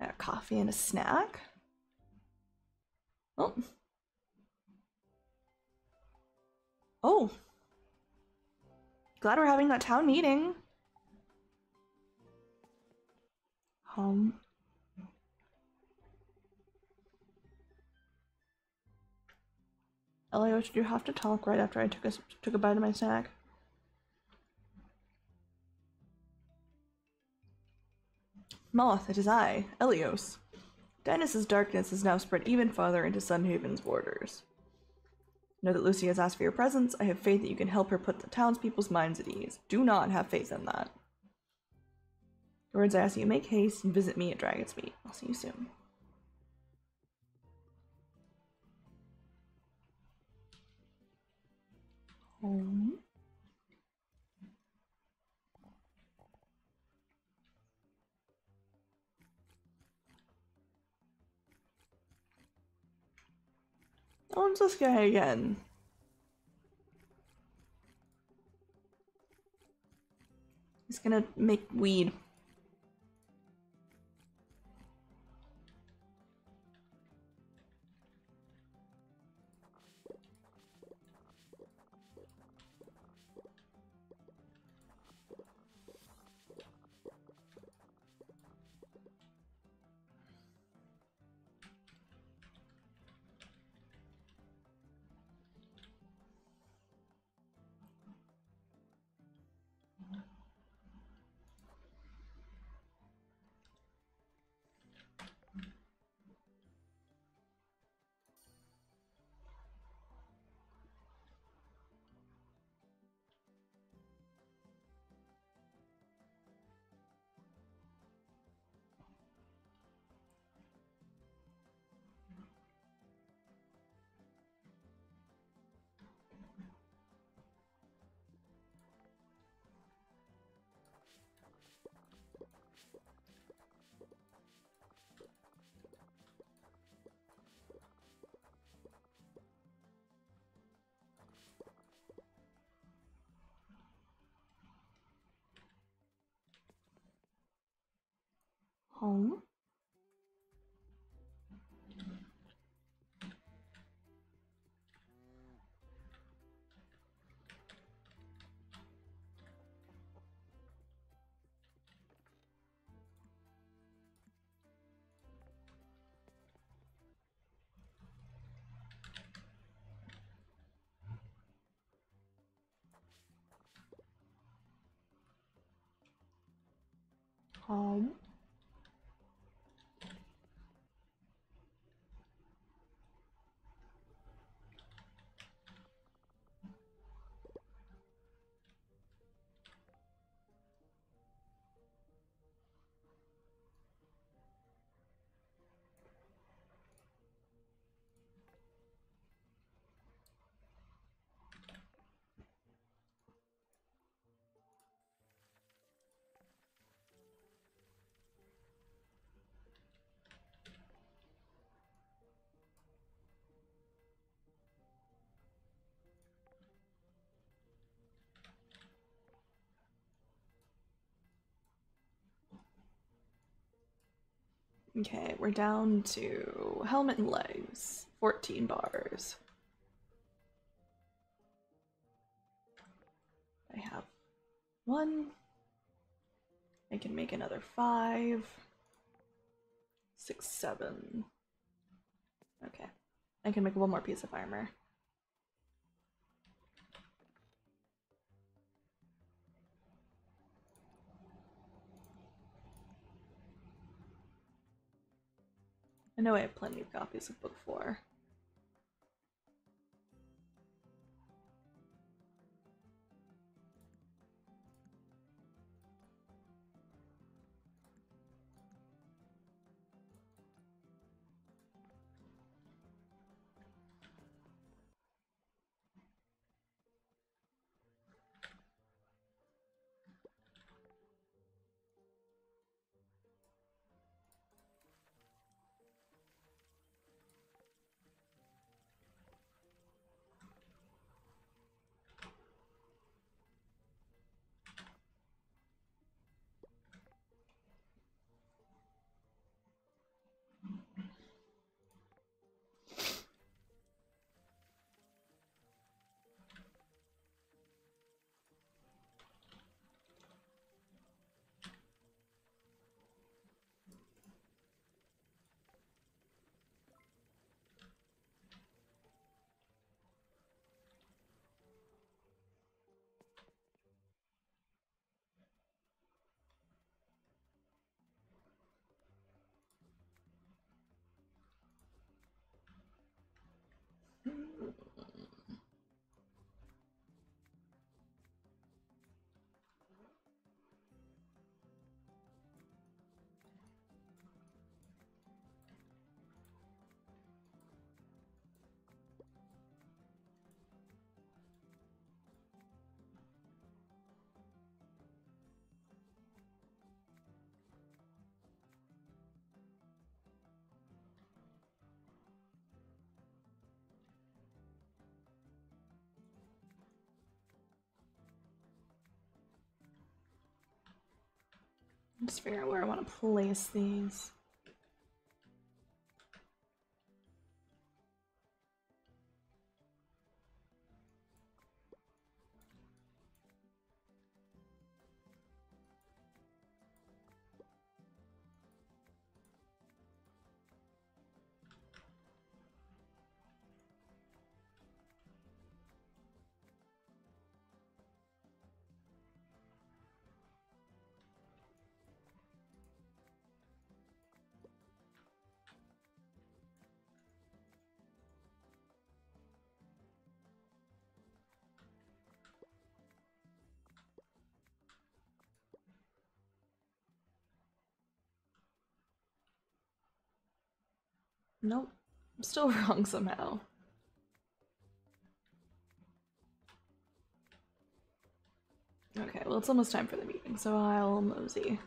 S1: a coffee, and a snack. Oh. Oh. Glad we're having that town meeting. Um. Elios, did you have to talk right after I took a, took a bite of my snack? Moth, it is I, Elios. Dynus's darkness has now spread even farther into Sun Haven's borders. Know that Lucy has asked for your presence. I have faith that you can help her put the townspeople's minds at ease. Do not have faith in that. Words I ask you make haste and visit me at Dragon's Meet. I'll see you soon. I'm this guy again. He's gonna make weed. Home. Home. Okay, we're down to helmet and legs. 14 bars. I have one. I can make another five. Six, seven. Okay. I can make one more piece of armor. I know I have plenty of copies of book four. Just figure out where I want to place these. Nope. I'm still wrong somehow. Okay, well, it's almost time for the meeting, so I'll mosey.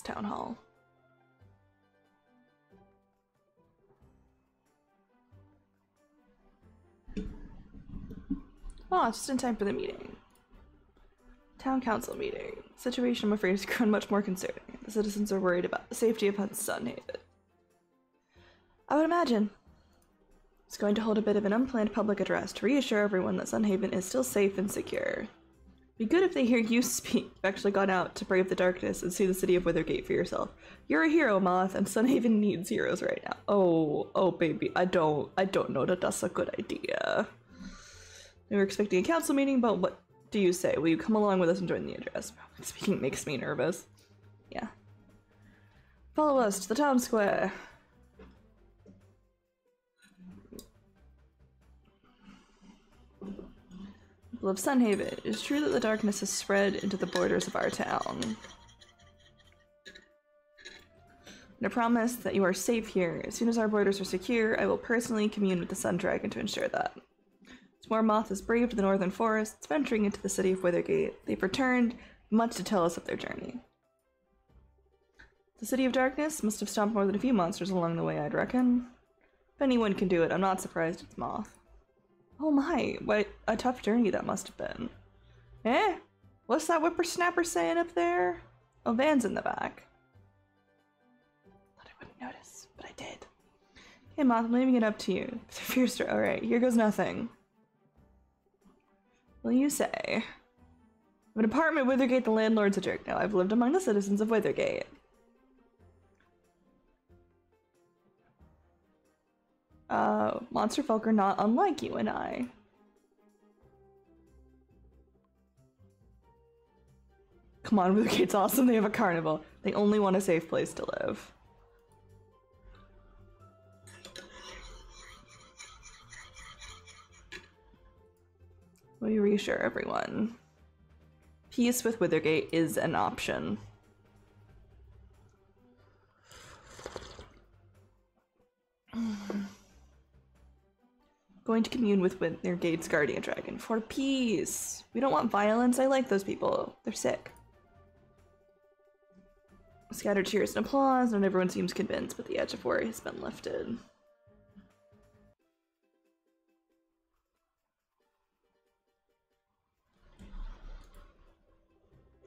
S1: It's town hall. Oh, it's just in time for the meeting. Town council meeting. Situation, I'm afraid, has grown much more concerning. The citizens are worried about the safety of Sun Haven. I would imagine. It's going to hold a bit of an unplanned public address to reassure everyone that Sun Haven is still safe and secure. Be good if they hear you speak. You've actually gone out to brave the darkness and see the city of Withergate for yourself. You're a hero, Moth, and Sun Haven needs heroes right now. Oh, oh, baby, I don't, I don't know that that's a good idea. We were expecting a council meeting, but what do you say? Will you come along with us and join the address? Speaking makes me nervous. Yeah. Follow us to the town square. Of Sun Haven, it is true that the darkness has spread into the borders of our town. And I promise that you are safe here. As soon as our borders are secure, I will personally commune with the Sun Dragon to ensure that. Moth has braved the northern forests, venturing into the city of Withergate. They've returned, much to tell us of their journey. The City of Darkness must have stomped more than a few monsters along the way, I'd reckon. If anyone can do it, I'm not surprised it's Moth. Oh my, what a tough journey that must have been. Eh? What's that whippersnapper saying up there? Oh, Van's in the back. Thought I wouldn't notice, but I did. Hey, Moth, I'm leaving it up to you. Fierce, alright, here goes nothing. Will you say? Have an apartment Withergate, the landlord's a jerk now. I've lived among the citizens of Withergate. Uh, monster folk are not unlike you and I. Come on, Withergate's awesome. They have a carnival. They only want a safe place to live. You reassure everyone? Peace with Withergate is an option. Going to commune with Withergate's guardian dragon for peace. We don't want violence. I like those people. They're sick. Scattered cheers and applause, and everyone seems convinced, but the edge of worry has been lifted.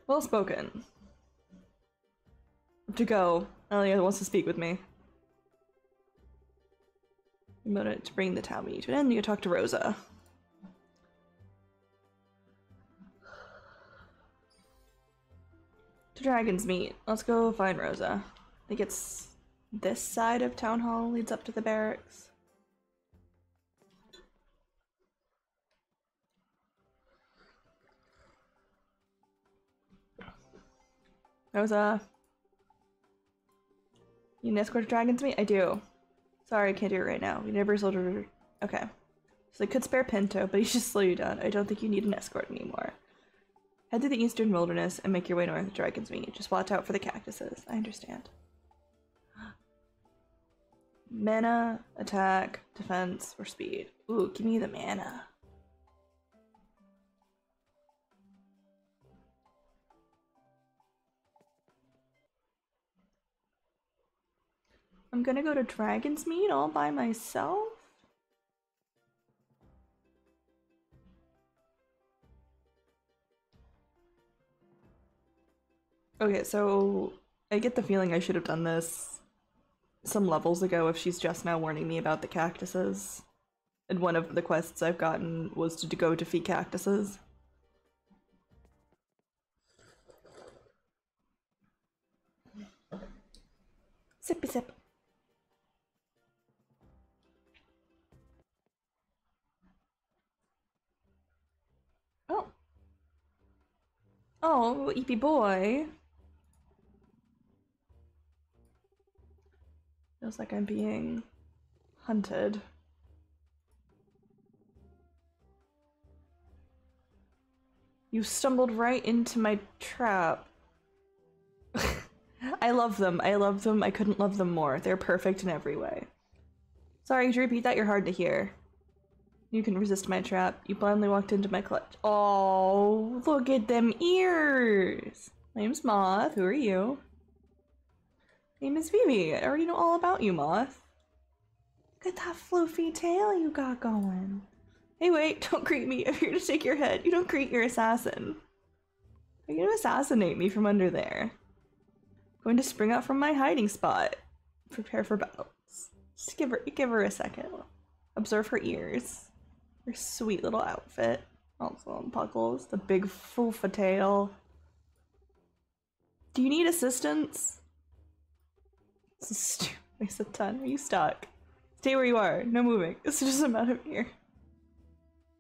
S1: Well spoken. To go. Elia wants to speak with me. I'm gonna bring the town meeting to an end. You talk to Rosa. To Dragon's Meet. Let's go find Rosa. I think it's this side of town hall leads up to the barracks. Rosa. You can escort Dragon's Meet? I do. Sorry, I can't do it right now. We never sold her. Okay. So I could spare Pinto, but he's just slow you down. I don't think you need an escort anymore. Head to the eastern wilderness and make your way north to Dragon's Meet. Just watch out for the cactuses. I understand. Mana, attack, defense, or speed. Ooh, give me the mana. I'm gonna go to Dragon's Meet all by myself. Okay, so I get the feeling I should have done this some levels ago if she's just now warning me about the cactuses. And one of the quests I've gotten was to go defeat cactuses. Sippy sip. Oh, Eepy boy. Feels like I'm being hunted. You stumbled right into my trap. I love them. I love them. I couldn't love them more. They're perfect in every way. Sorry to repeat that, you're hard to hear. You can resist my trap. You blindly walked into my clutch. Oh, look at them ears! My name's Moth. Who are you? Name is Vivi. I already know all about you, Moth. Look at that floofy tail you got going. Hey, wait, don't greet me. I'm here to shake your head. You don't greet your assassin. Are you gonna assassinate me from under there? I'm Going to spring out from my hiding spot. Prepare for battles. Just give her give her a second. Observe her ears. Her sweet little outfit. Also on Puckles. The big foofa tail. Do you need assistance? This is stupid. Waste of time. Are you stuck? Stay where you are. No moving. It's just a matter of here.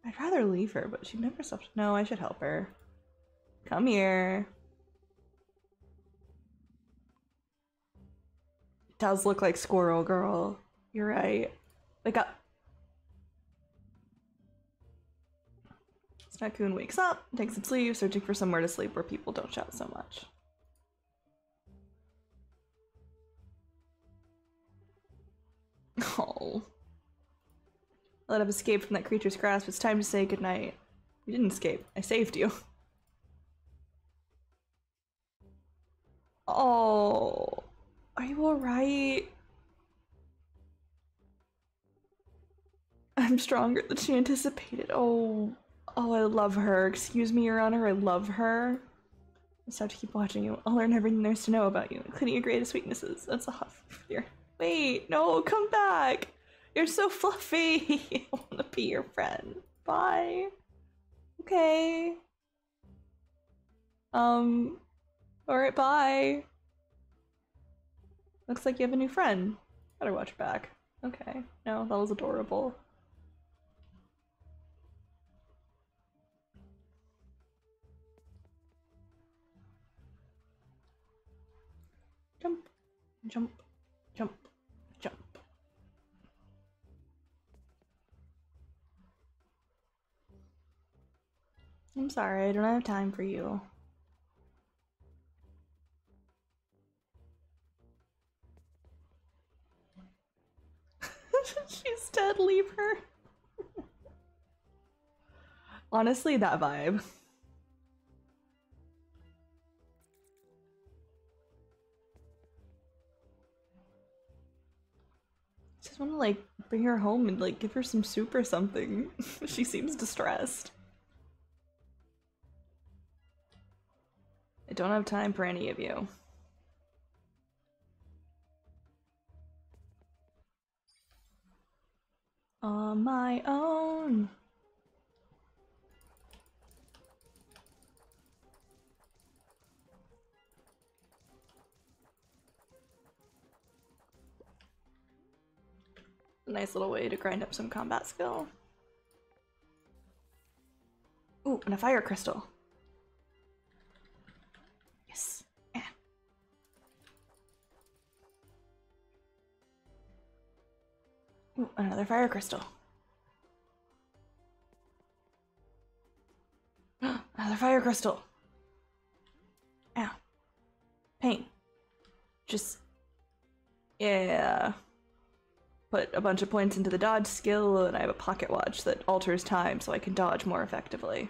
S1: I'd rather leave her, but she never stopped. No, I should help her. Come here. It does look like Squirrel Girl. You're right. Wake uh, up. Wakes up, takes its leave, searching for somewhere to sleep where people don't shout so much. Oh. Let have escaped from that creature's grasp. It's time to say goodnight. You didn't escape. I saved you. Oh. Are you alright? I'm stronger than she anticipated. Oh. Oh, I love her. Excuse me, Your Honor. I love her. I just have to keep watching you. I'll learn everything there's to know about you, including your greatest weaknesses. That's a huff here. Wait, no, come back. You're so fluffy. I want to be your friend. Bye. Okay. Um. Alright, bye. Looks like you have a new friend. Better watch back. Okay. No, that was adorable. Jump, jump, jump. I'm sorry, I don't have time for you. She's dead, leave her. Honestly, that vibe. Just want to like bring her home and like give her some soup or something. she seems distressed. I don't have time for any of you. On my own. Nice little way to grind up some combat skill. Ooh, and a fire crystal. Yes. Yeah. Ooh, another fire crystal. another fire crystal. Ow. Pain. Just. Yeah. Put a bunch of points into the dodge skill, and I have a pocket watch that alters time so I can dodge more effectively.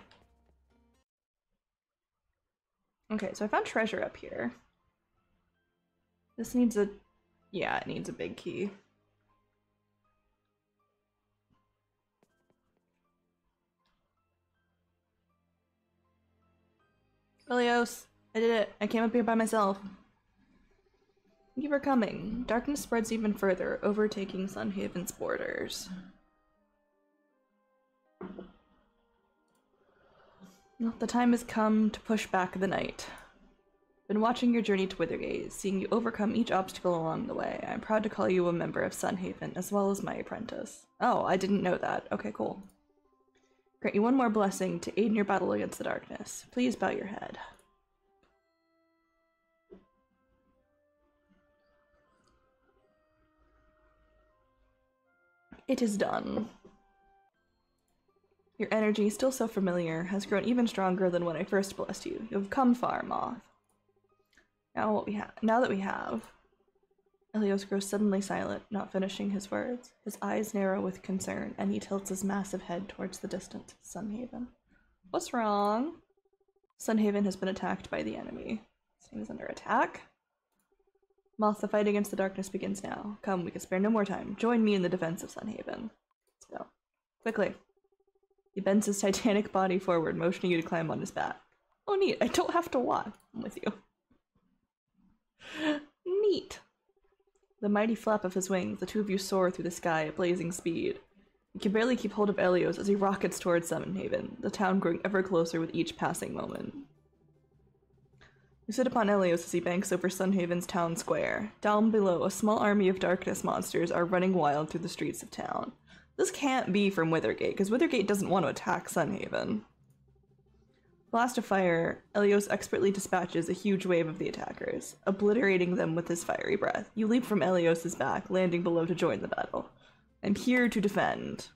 S1: Okay, so I found treasure up here. This needs a... Yeah, it needs a big key. Elios, I did it. I came up here by myself. Thank you for coming. Darkness spreads even further, overtaking Sun Haven's borders. The time has come to push back the night. Been watching your journey to Withergate, seeing you overcome each obstacle along the way. I'm proud to call you a member of Sun Haven, as well as my apprentice. Oh, I didn't know that. Okay, cool. Grant you one more blessing to aid in your battle against the darkness. Please bow your head. It is done. Your energy, still so familiar, has grown even stronger than when I first blessed you. You have come far, Moth. Now what we have now that we have Elios grows suddenly silent, not finishing his words. His eyes narrow with concern, and he tilts his massive head towards the distant Sun Haven. What's wrong? Sun Haven has been attacked by the enemy. He is under attack. Moth, the fight against the darkness begins now. Come, we can spare no more time. Join me in the defense of Sun Haven. Go. Quickly. He bends his titanic body forward, motioning you to climb on his back. Oh, neat. I don't have to walk. I'm with you. Neat. The mighty flap of his wings, the two of you soar through the sky at blazing speed. You can barely keep hold of Elios as he rockets towards Sun Haven, the town growing ever closer with each passing moment. You sit upon he banks over Sun Haven's town square. Down below, a small army of darkness monsters are running wild through the streets of town. This can't be from Withergate, because Withergate doesn't want to attack Sun Haven. Blast of fire, Elios expertly dispatches a huge wave of the attackers, obliterating them with his fiery breath. You leap from Elios's back, landing below to join the battle. I'm here to defend.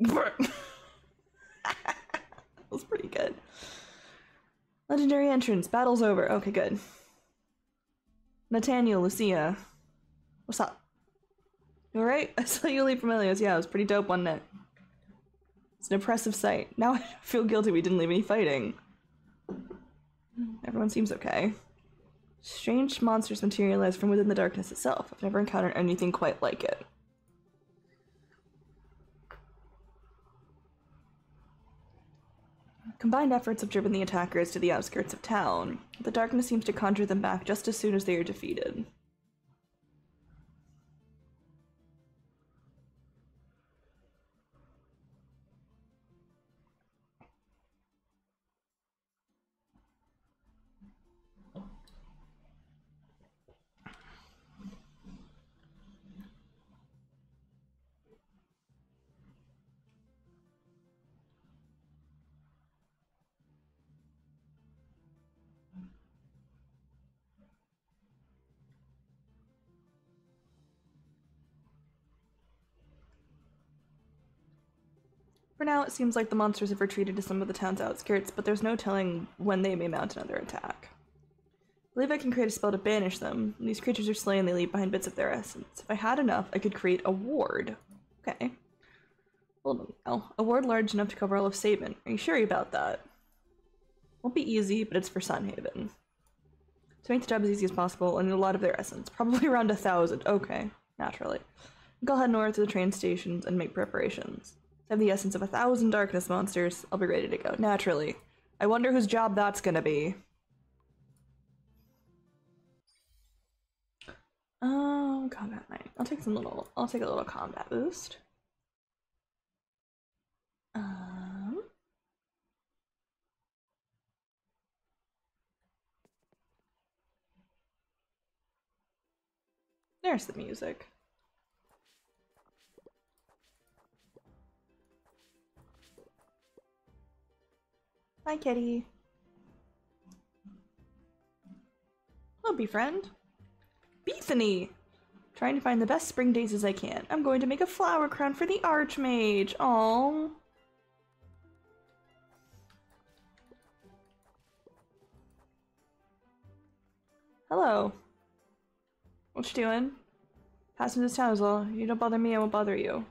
S1: was pretty good. Legendary entrance, battle's over. Okay, good. Nathaniel, Lucia. What's up? You alright? I saw you leave from. Yeah, it was pretty dope, wasn't it? It's an impressive sight. Now I feel guilty we didn't leave any fighting. Everyone seems okay. Strange monsters materialize from within the darkness itself. I've never encountered anything quite like it. Combined efforts have driven the attackers to the outskirts of town. The darkness seems to conjure them back just as soon as they are defeated. For now, it seems like the monsters have retreated to some of the town's outskirts, but there's no telling when they may mount another attack. I believe I can create a spell to banish them. When these creatures are slain, they leave behind bits of their essence. If I had enough, I could create a ward. Okay. Hold on now. A ward large enough to cover all of Sabin. Are you sure about that? Won't be easy, but it's for Sun Haven. To make the job as easy as possible, I need a lot of their essence. Probably around a thousand. Okay, naturally. I'll head north to the train stations and make preparations. I have the essence of a thousand darkness monsters. I'll be ready to go. Naturally. I wonder whose job that's gonna be. Um, combat might. I'll take some little. I'll take a little combat boost. Um. There's the music. Hi, kitty. Hello, befriend. Bethany! Trying to find the best spring daisies I can. I'm going to make a flower crown for the Archmage. Aww. Hello. What you doing? Pass me this towel. You don't bother me, I won't bother you.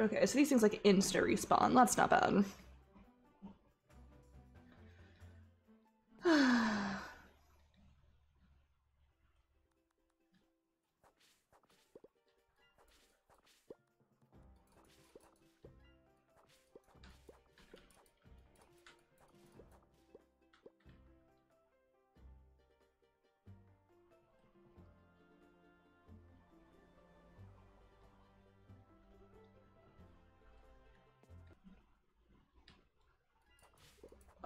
S1: Okay, so these things like insta respawn. That's not bad.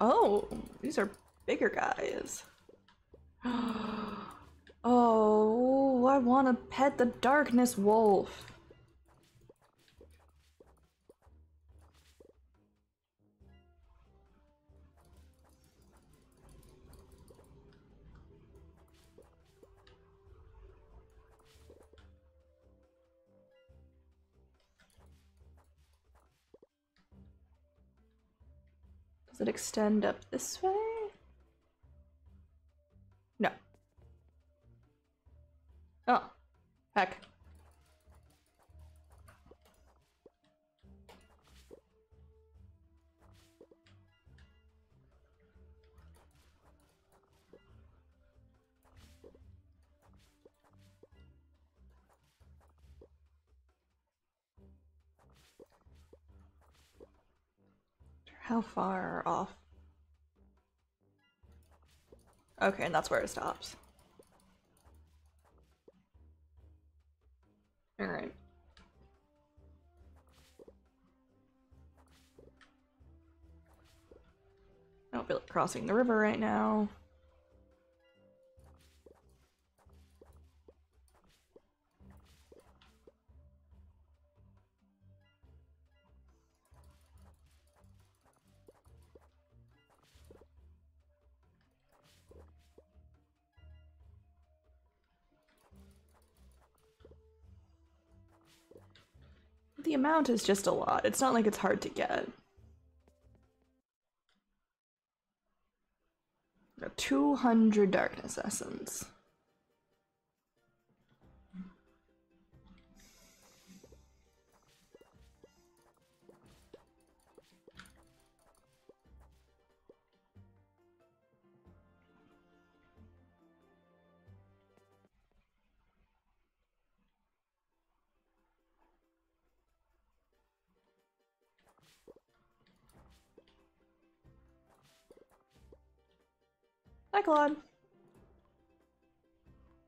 S1: Oh, these are bigger guys. Oh, I want to pet the darkness wolf. It extend up this way? No. Oh, heck. How far off? Okay, and that's where it stops. Alright. Feel like crossing the river right now. Amount is just a lot. It's not like it's hard to get. Got 200 darkness essence.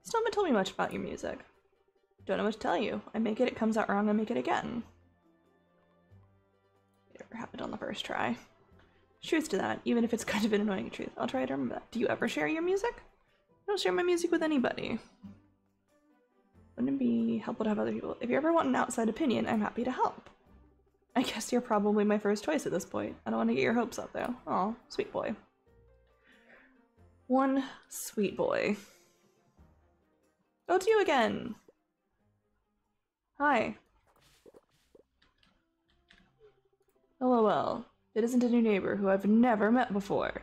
S1: Still haven't told me much about your music. Don't know what to tell you. I make it, it comes out wrong, I make it again. It never happened on the first try. Truth to that, even if it's kind of an annoying truth. I'll try to remember that. Do you ever share your music? I don't share my music with anybody. Wouldn't it be helpful to have other people? If you ever want an outside opinion, I'm happy to help. I guess you're probably my first choice at this point. I don't want to get your hopes up though. Oh, sweet boy. One sweet boy. Oh, to you again. Hi. LOL. It isn't a new neighbor who I've never met before.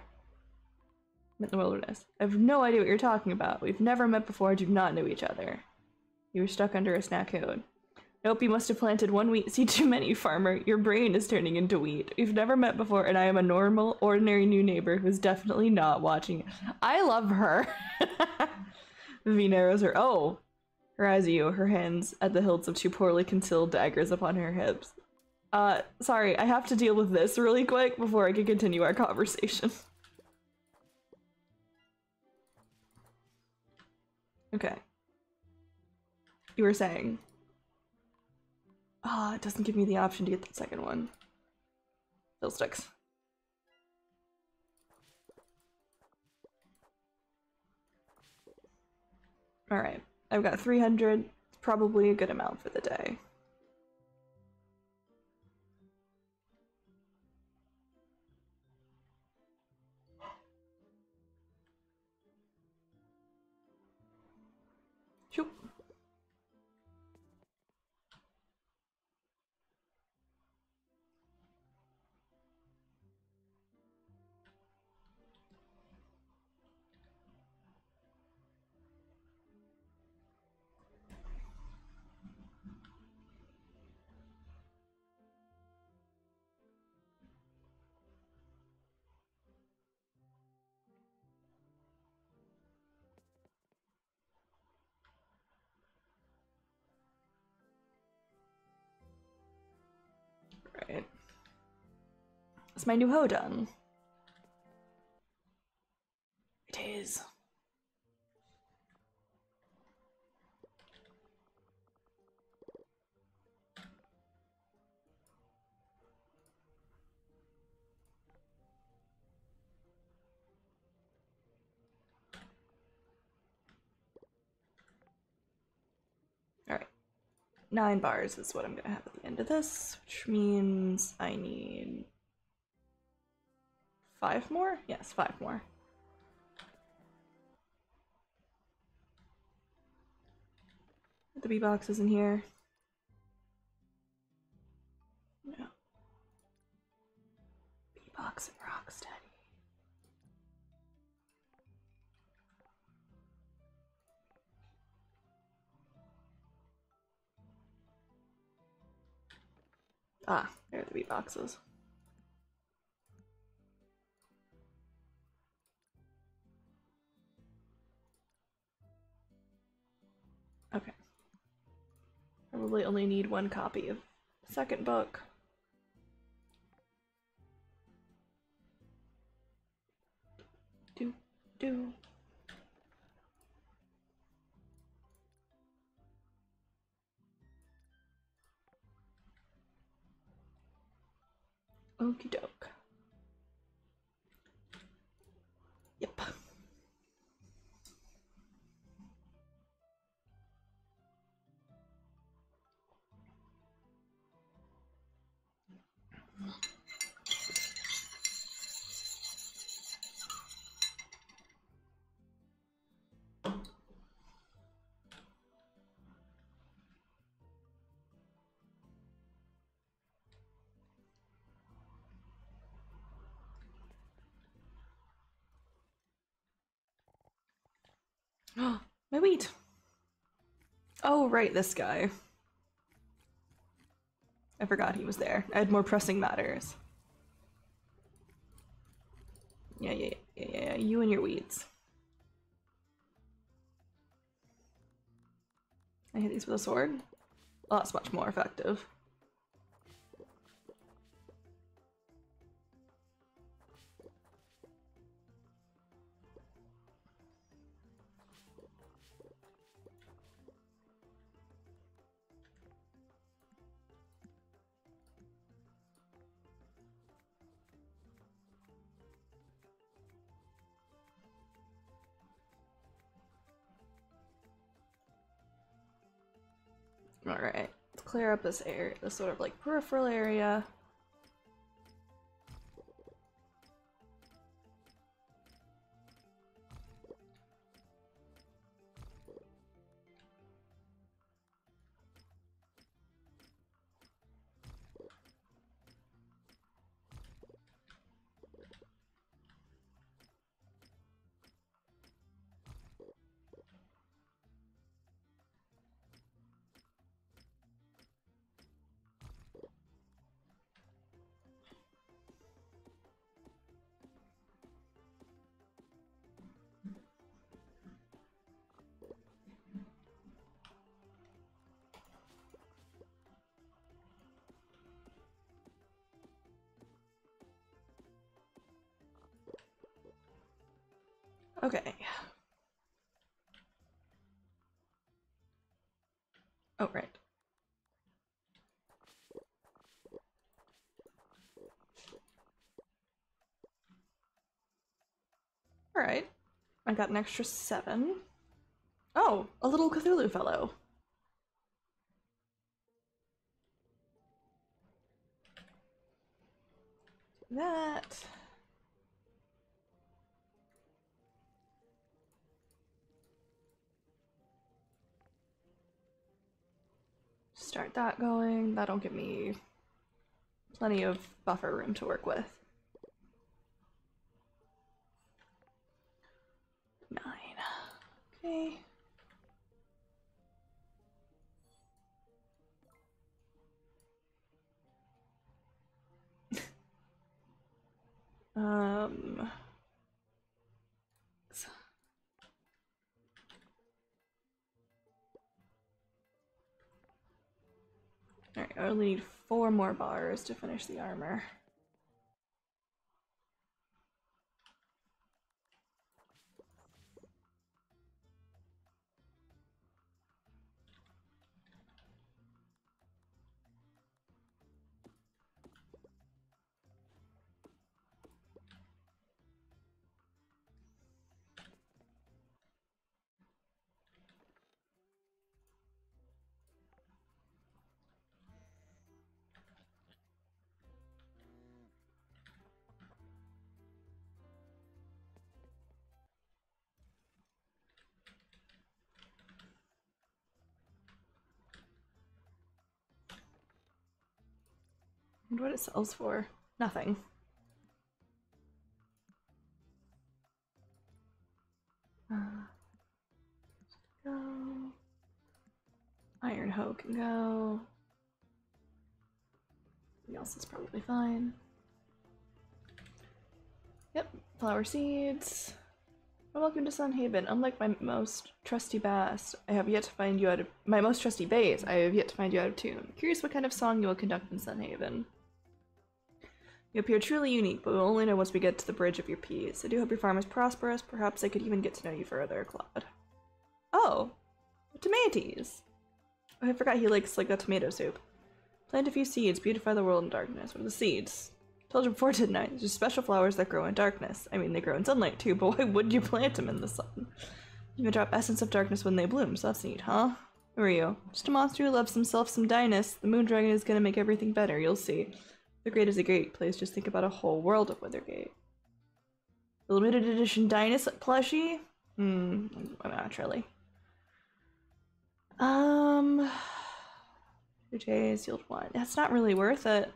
S1: In the wilderness. I have no idea what you're talking about. We've never met before, do not know each other. You were stuck under a snack code. Nope, you must have planted one wheat seed too many, farmer. Your brain is turning into wheat. We've never met before, and I am a normal, ordinary new neighbor who's definitely not watching. I love her. V narrows her. Oh, her eyes you, her hands at the hilts of two poorly concealed daggers upon her hips. Uh, sorry, I have to deal with this really quick before I can continue our conversation. okay. You were saying. Ah, oh, it doesn't give me the option to get the second one. Still sticks. Alright, I've got 300. Probably a good amount for the day. Is my new hoe done? It is. Nine bars is what I'm gonna have at the end of this, which means I need five more? Yes, five more. The B box is in here. No. B box and Rocksteady. Ah, there are the B boxes. Probably only need one copy of second book. Do do. Okie doke. My wheat. Oh, right, this guy. I forgot he was there. I had more pressing matters. Yeah, yeah, yeah, yeah. You and your weeds. I hit these with a sword. Oh, that's much more effective. Alright, let's clear up this area, this sort of like peripheral area. Okay. Oh, right. Alright. I got an extra seven. Oh, a little Cthulhu fellow. That. Start that going. That'll give me plenty of buffer room to work with. Nine. Okay. um. Alright, I only need four more bars to finish the armor. What it sells for. Nothing. Uh, go. Iron hoe can go. Everything else is probably fine. Yep, flower seeds. welcome to Sun Haven. Unlike my most trusty bass, I have yet to find you out of my most trusty bass. I have yet to find you out of tune. Curious what kind of song you will conduct in Sun Haven. You appear truly unique, but we'll only know once we get to the bridge of your peas. I do hope your farm is prosperous. Perhaps I could even get to know you further, Claude. Oh, tomatoes. Oh, I forgot he likes like a tomato soup. Plant a few seeds, beautify the world in darkness. What are the seeds? Told you before, didn't I? There's special flowers that grow in darkness. I mean, they grow in sunlight too, but why would you plant them in the sun? You can drop essence of darkness when they bloom, so that's neat, huh? Who are you? Just a monster who loves himself some Dynus. The moon dragon is gonna make everything better, you'll see. The Great is a great place. Just think about a whole world of Withergate. The limited edition Dynus plushie? Hmm, not really. Um, two days, yield one. That's not really worth it.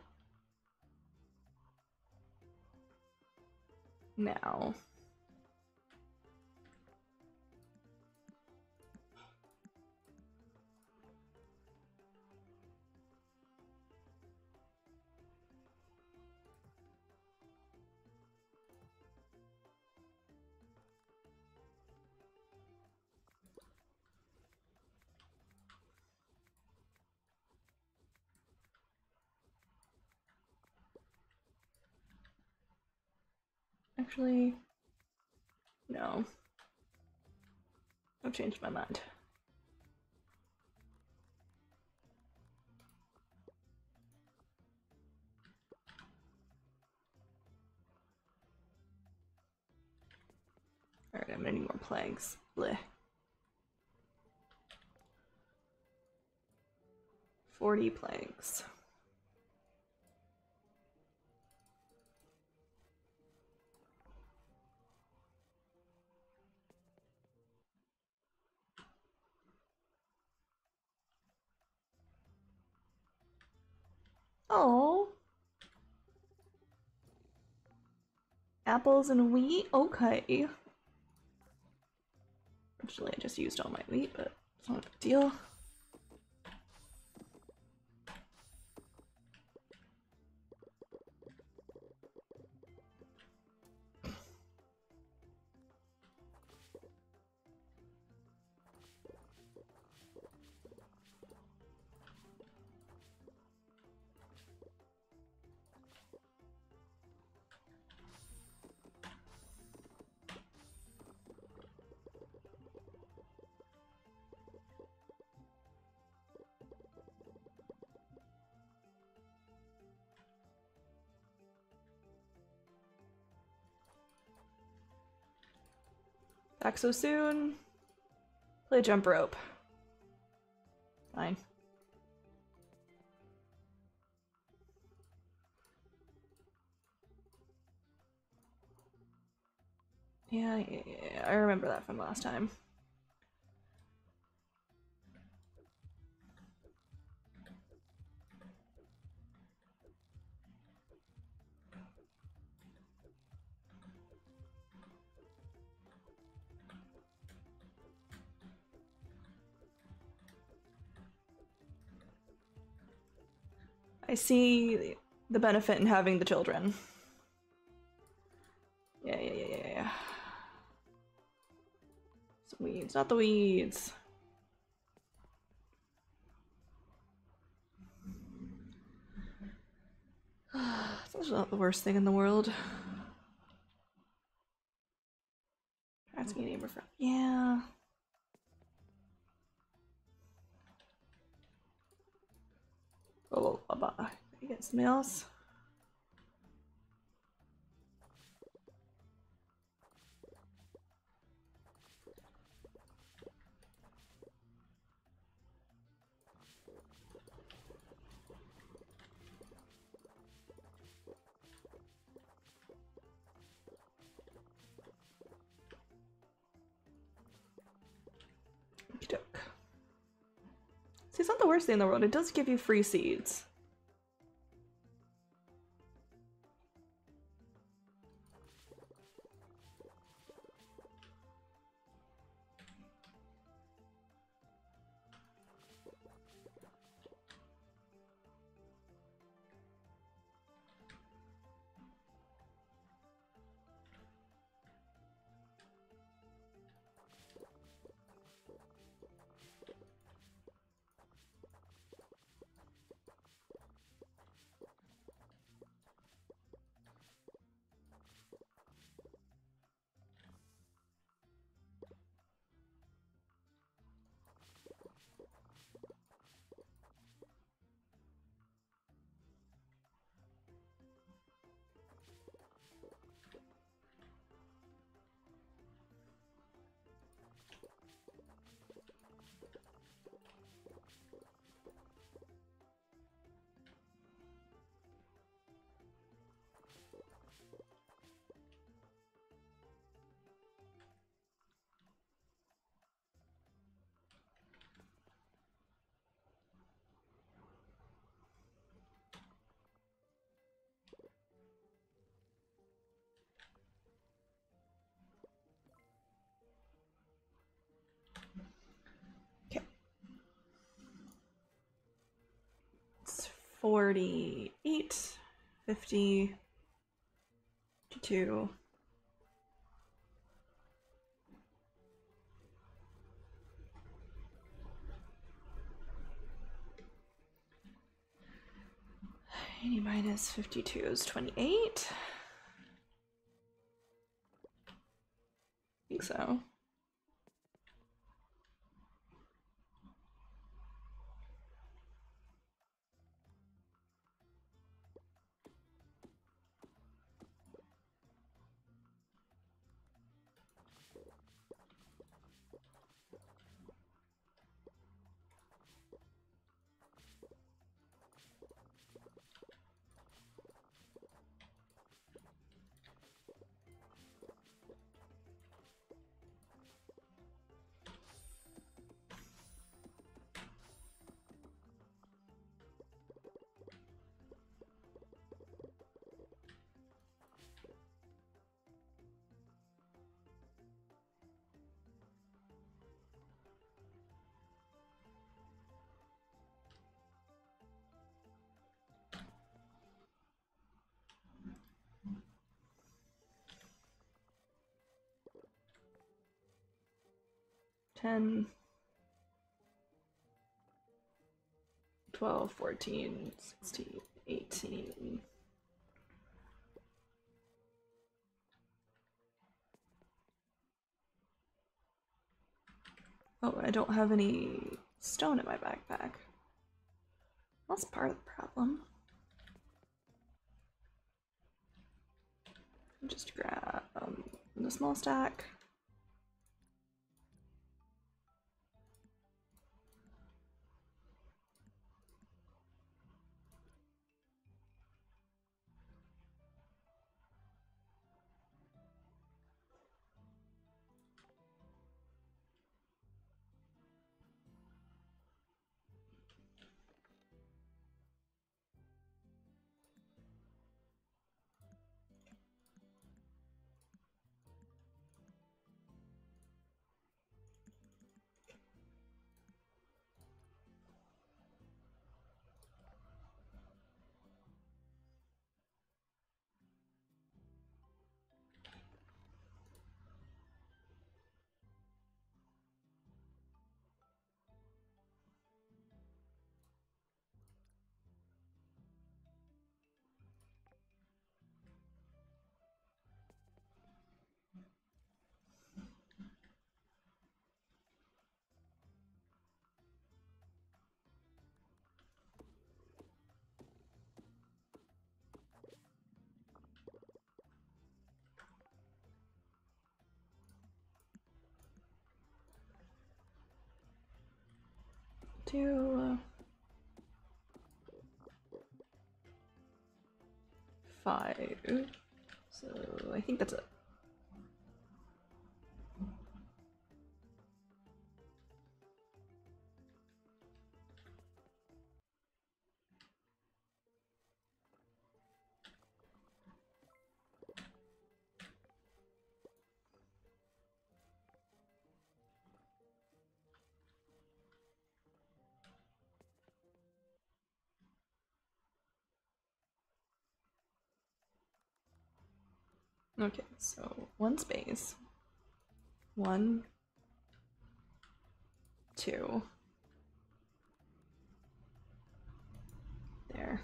S1: Now. Actually, no. I've changed my mind. Alright, I'm gonna need more planks. Bleh. 40 planks. Oh. Apples and wheat? Okay. Actually, I just used all my wheat, but it's not a big deal. So soon. Play jump rope. Fine. Yeah, yeah, yeah, I remember that from last time. I see the benefit in having the children. Yeah, yeah, yeah, yeah, yeah. Some weeds, not the weeds. That's not the worst thing in the world. Asking a neighbor for yeah. Oh, bye. You get something else? It's not the worst thing in the world. It does give you free seeds. 48, 50, 52. Eighty minus fifty-two is twenty-eight. I think so. Ten, twelve, fourteen, sixteen, eighteen. Oh, I don't have any stone in my backpack. That's part of the problem. Just grab um, the small stack. Do uh, five. So I think that's it. Okay, so one space. One, two. There.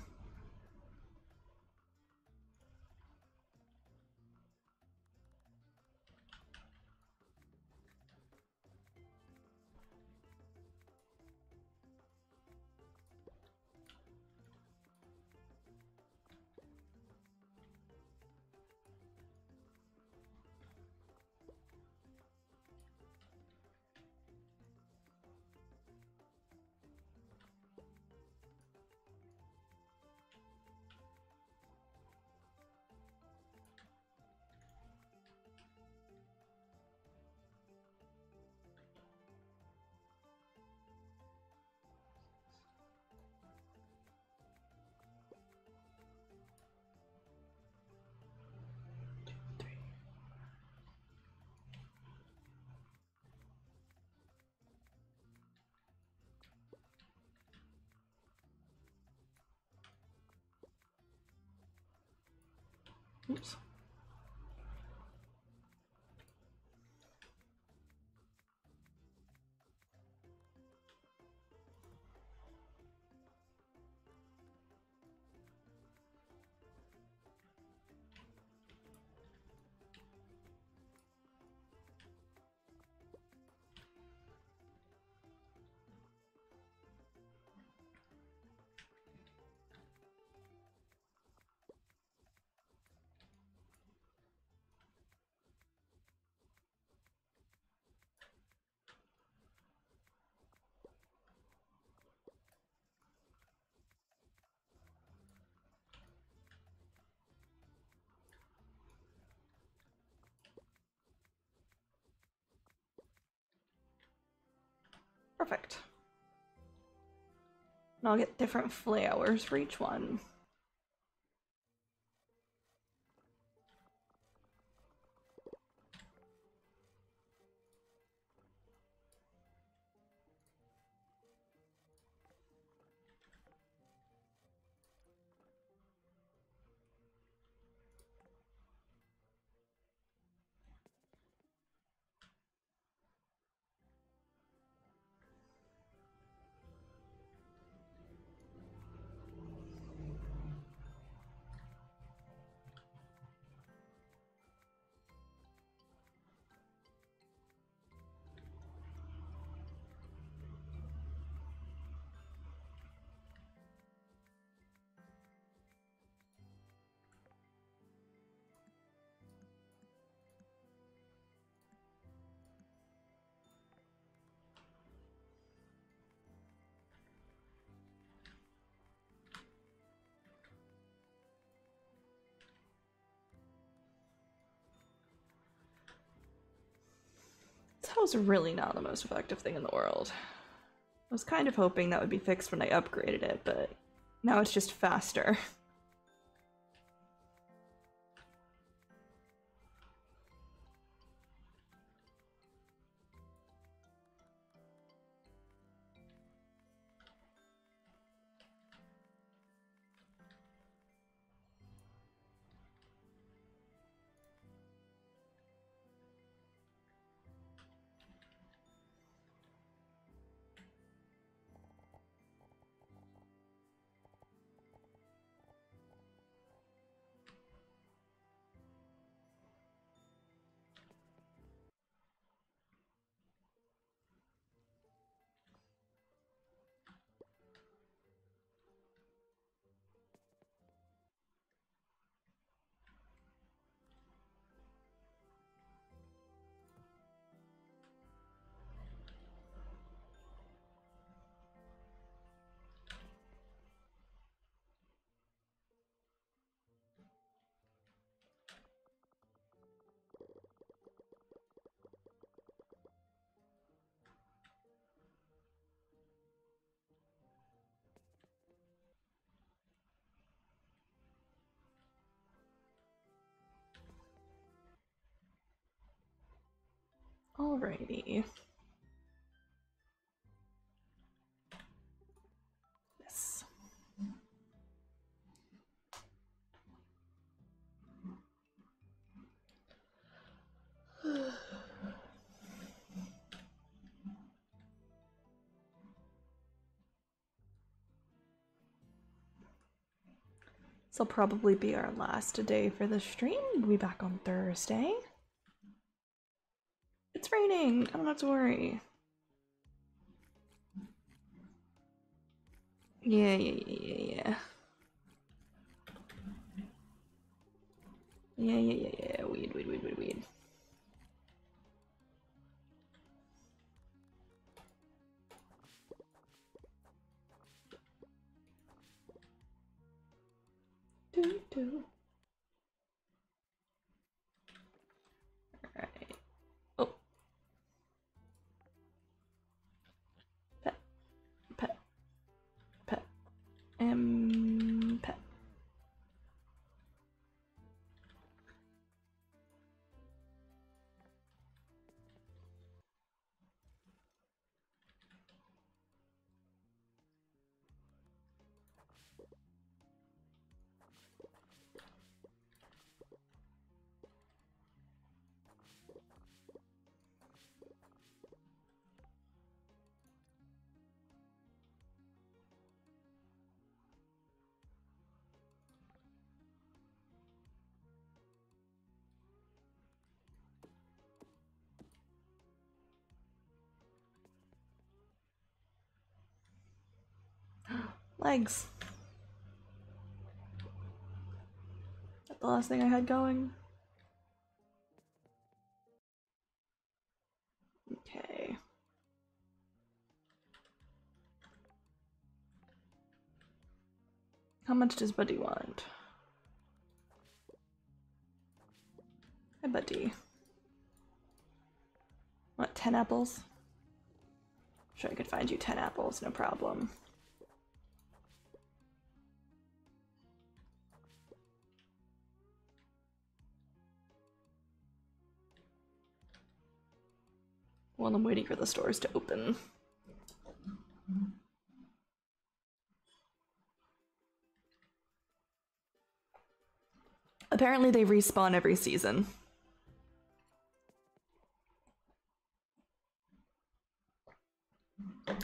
S1: Oops. Perfect. And I'll get different flowers for each one. Was really not the most effective thing in the world. I was kind of hoping that would be fixed when I upgraded it, but now it's just faster. Alrighty. Yes. This will probably be our last day for the stream. We'll be back on Thursday. It's raining. I don't have to worry. Yeah, yeah, yeah, yeah, yeah. Yeah, yeah, yeah, yeah. Weed, weed, weed, weed, weed. Do, do. Um, Legs. That the last thing I had going. Okay. How much does Buddy want? Hi, Buddy. What, 10 apples? Sure, I could find you 10 apples, no problem. While I'm waiting for the stores to open. Apparently, they respawn every season.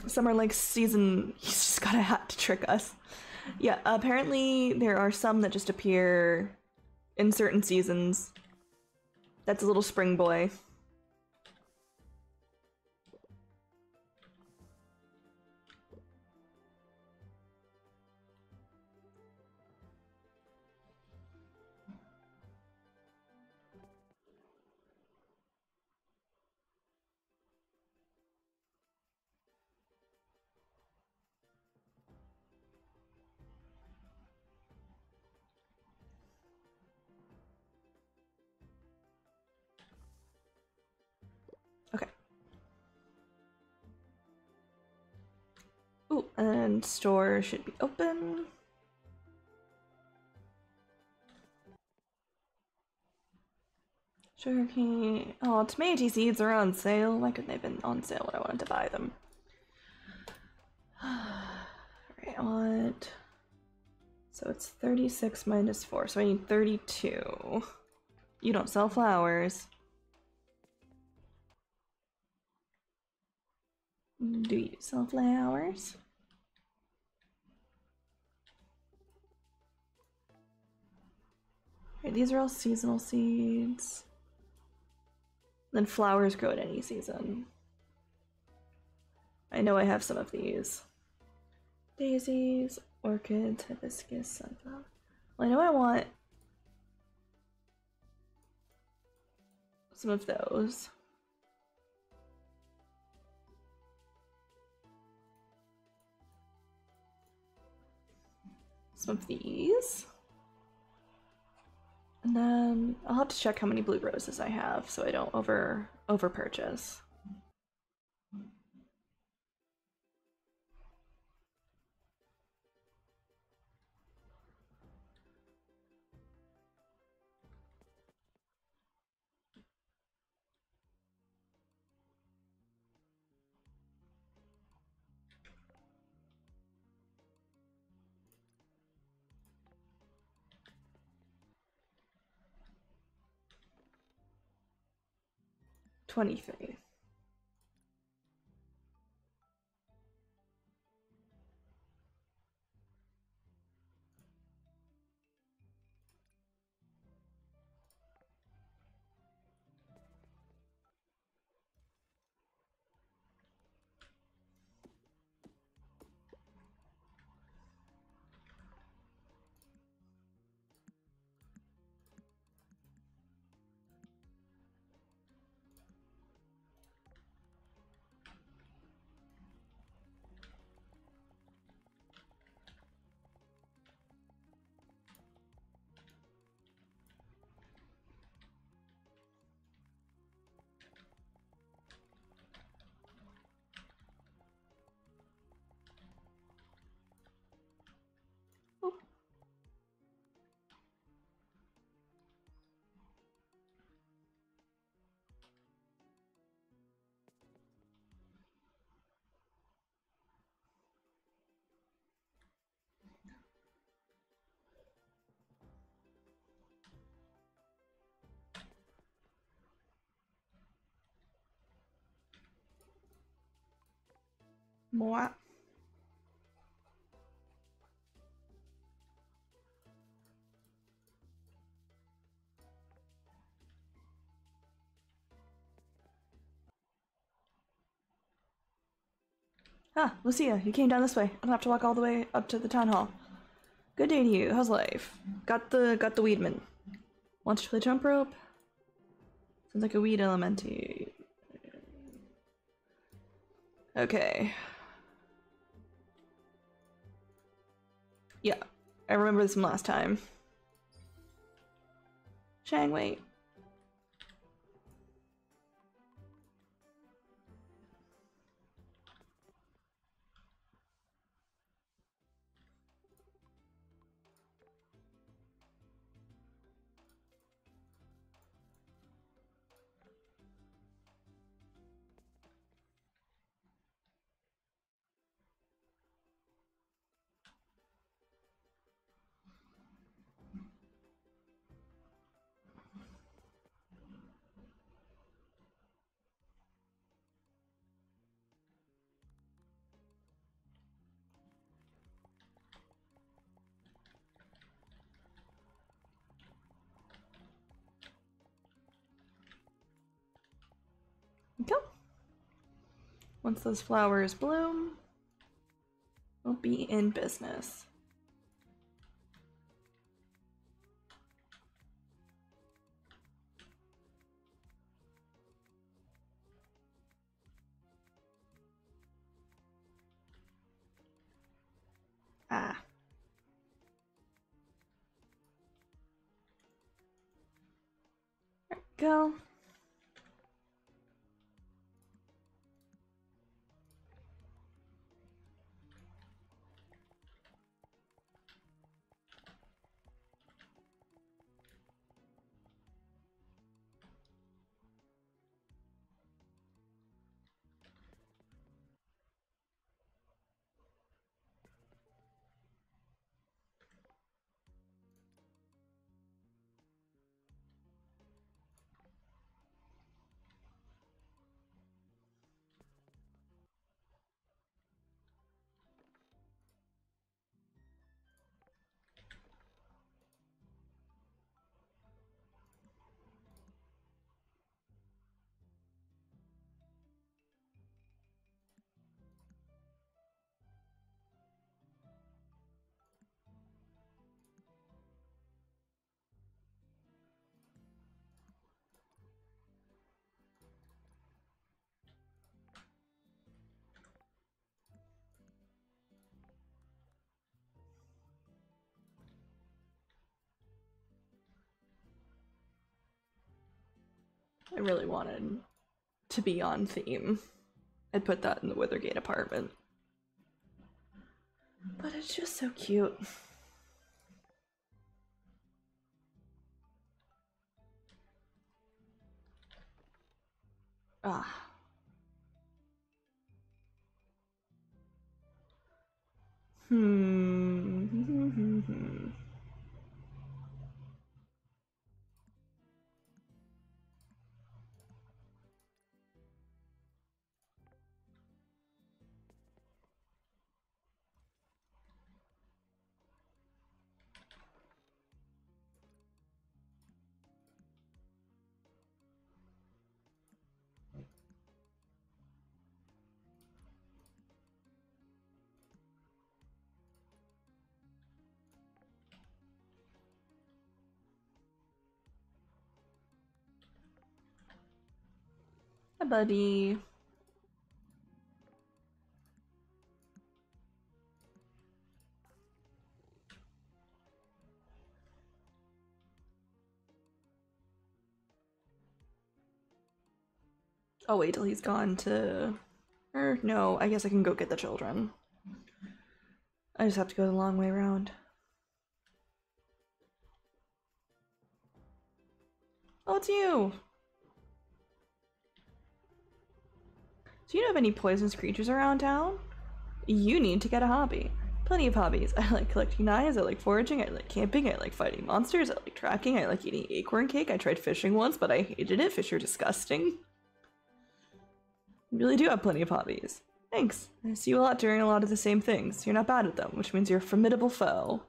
S1: Some are like season. He's just got a hat to trick us. Yeah, apparently, there are some that just appear in certain seasons. That's a little spring boy. Store should be open. Sugarcane. Oh, tomato seeds are on sale. Why couldn't they have been on sale when I wanted to buy them? Alright, I want. So it's 36 minus 4, so I need 32. You don't sell flowers. Do you sell flowers? Right, these are all seasonal seeds. Then flowers grow at any season. I know I have some of these. Daisies, orchids, hibiscus, sunflower. Well, I know I want some of those. Some of these. And then I'll have to check how many blue roses I have so I don't over over purchase. 23. More. Ah, Lucia, you came down this way. I don't have to walk all the way up to the town hall. Good day to you. How's life? Got the got the weedman. Want to play jump rope? Sounds like a weed elementy. Okay. Yeah, I remember this from last time. Shang, wait. Once those flowers bloom, we'll be in business. Ah. There we go. I really wanted to be on theme. I'd put that in the Withergate apartment. But it's just so cute. Ah. Hmm. buddy. I'll oh, wait till he's gone to. Or no, I guess I can go get the children. I just have to go the long way around. Oh, it's you! Do you know of any poisonous creatures around town? You need to get a hobby. Plenty of hobbies. I like collecting knives, I like foraging, I like camping, I like fighting monsters, I like tracking, I like eating acorn cake. I tried fishing once, but I hated it. Fish are disgusting. You really do have plenty of hobbies. Thanks. I see you a lot doing a lot of the same things. You're not bad at them, which means you're a formidable foe.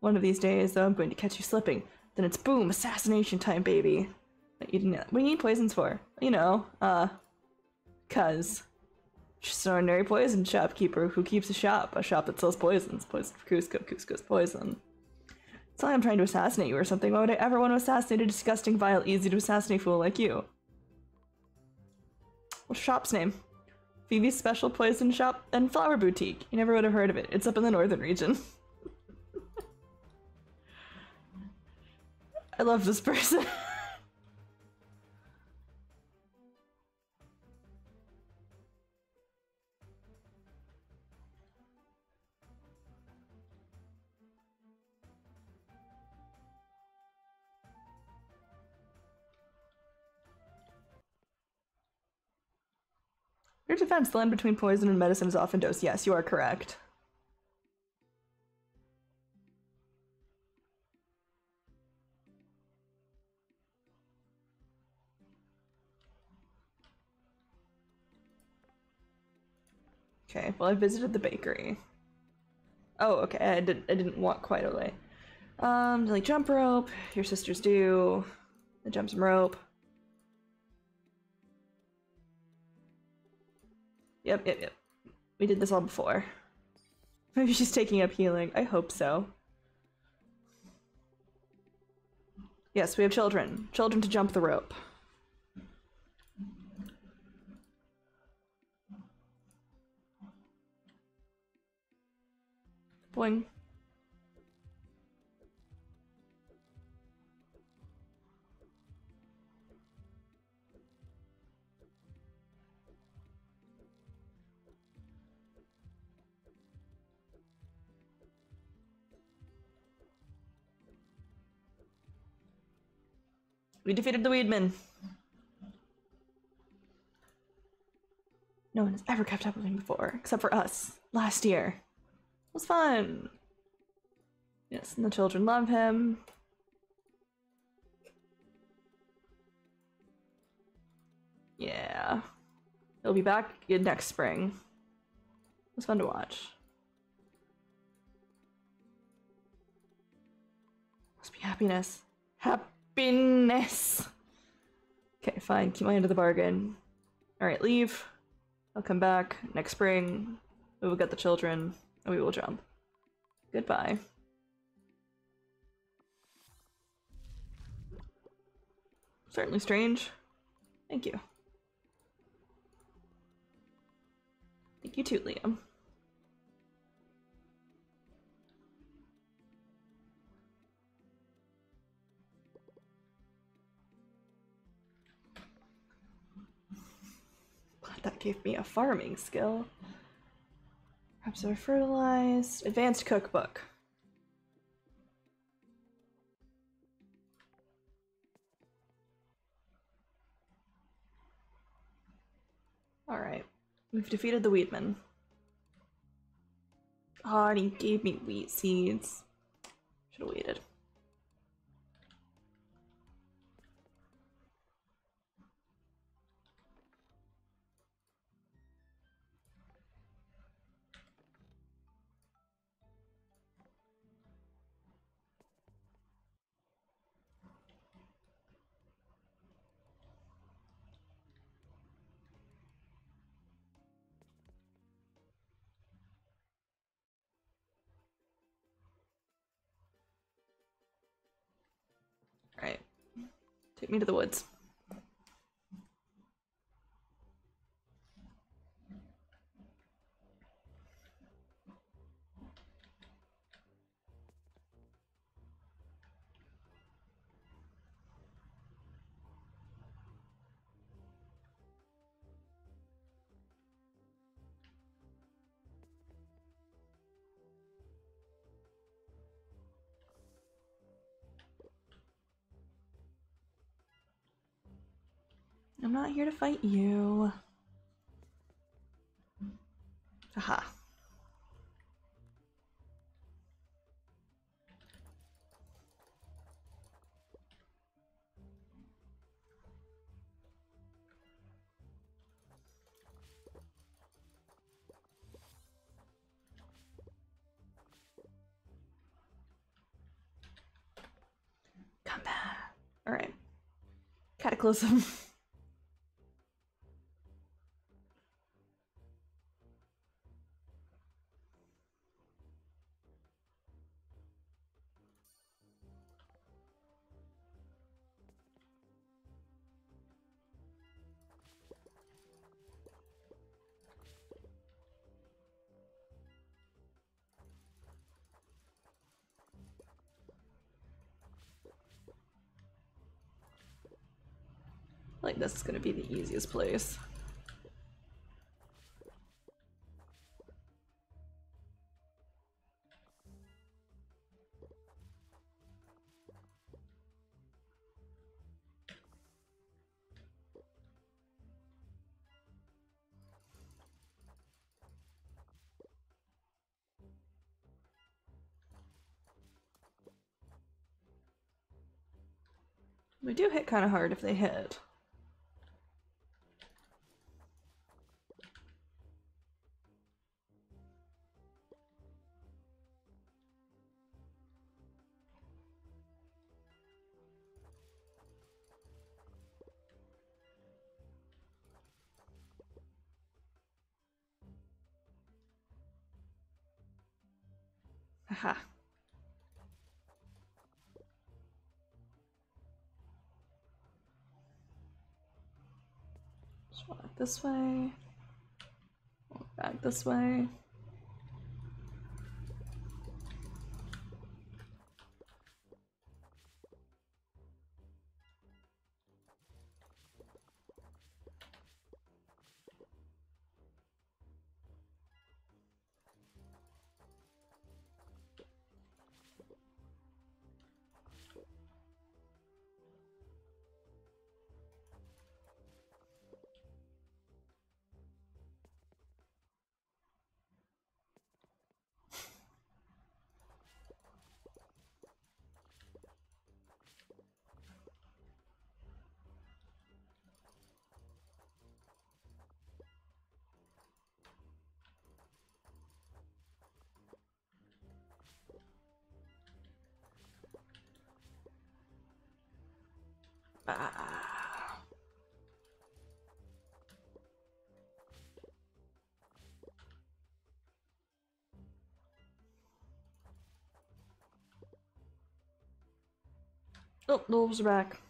S1: One of these days, though, I'm going to catch you slipping. Then it's boom, assassination time, baby. But you didn't. What do you need poisons for? You know, uh, cuz. Just an ordinary poison shopkeeper who keeps a shop, a shop that sells poisons. Poison for Cusco, Cusco's poison. It's not like I'm trying to assassinate you or something. Why would I ever want to assassinate a disgusting, vile, easy to assassinate fool like you? What's shop's name? Phoebe's Special Poison Shop and Flower Boutique. You never would have heard of it. It's up in the northern region. I love this person. Your defense, the line between poison and medicine is often dosed. Yes, you are correct. Okay, well I visited the bakery. Oh, okay, I didn't I didn't walk quite away. Um, like jump rope, your sisters do. The jump some rope. Yep, yep, yep. We did this all before. Maybe she's taking up healing. I hope so. Yes, we have children. Children to jump the rope. Boing. We defeated the Weedman. No one has ever kept up with him before, except for us, last year. It was fun. Yes, and the children love him. Yeah. He'll be back next spring. It was fun to watch. Must be happiness. Happiness! Okay, fine. Keep my end of the bargain. Alright, leave. I'll come back next spring. We will get the children and we will jump. Goodbye. Certainly strange. Thank you. Thank you too, Liam. That gave me a farming skill. Perhaps are fertilized. Advanced cookbook. Alright. We've defeated the Weedman. Oh, and he gave me wheat seeds. Should have waited. Me to the woods. Not here to fight you. Aha. Come back. Alright. Cataclysm. this is gonna be the easiest place. We do hit kind of hard if they hit. Haha. Just walk this way. Walk back this way. Oh, the wolves are back.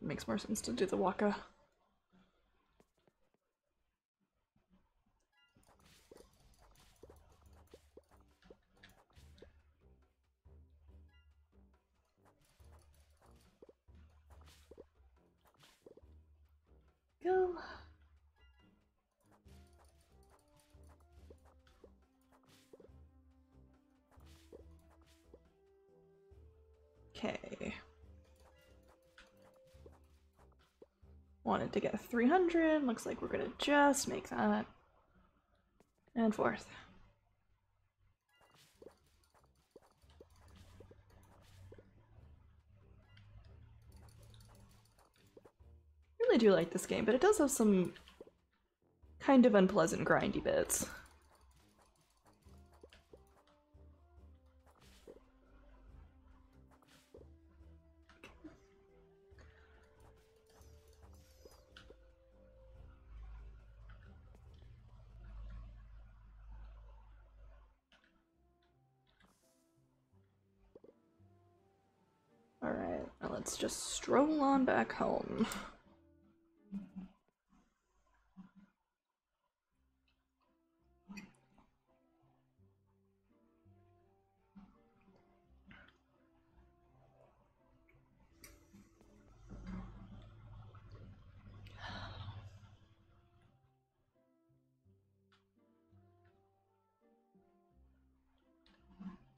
S1: Makes more sense to do the waka. Wanted to get 300. Looks like we're gonna just make that. And fourth. really do like this game, but it does have some kind of unpleasant grindy bits. let's just stroll on back home.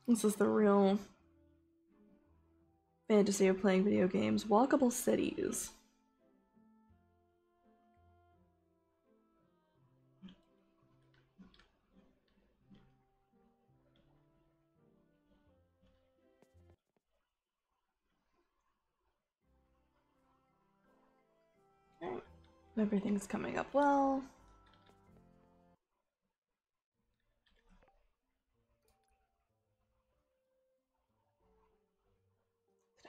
S1: This is the real fantasy of playing video games. Walkable cities. Everything's coming up well.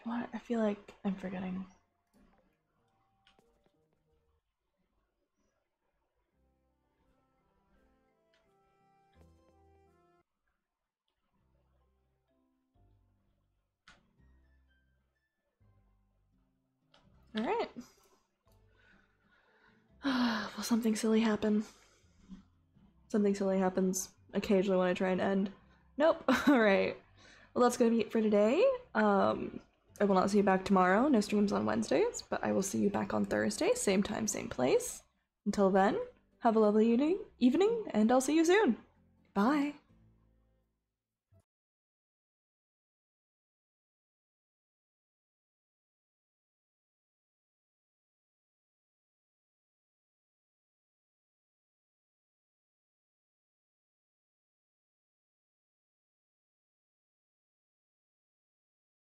S1: I I feel like I'm forgetting. All right. Will something silly happen? Something silly happens occasionally when I try and end. Nope. All right. Well, that's gonna be it for today. Um, I will not see you back tomorrow. No streams on Wednesdays, but I will see you back on Thursday, same time, same place. Until then, have a lovely evening, evening, and I'll see you soon. Bye.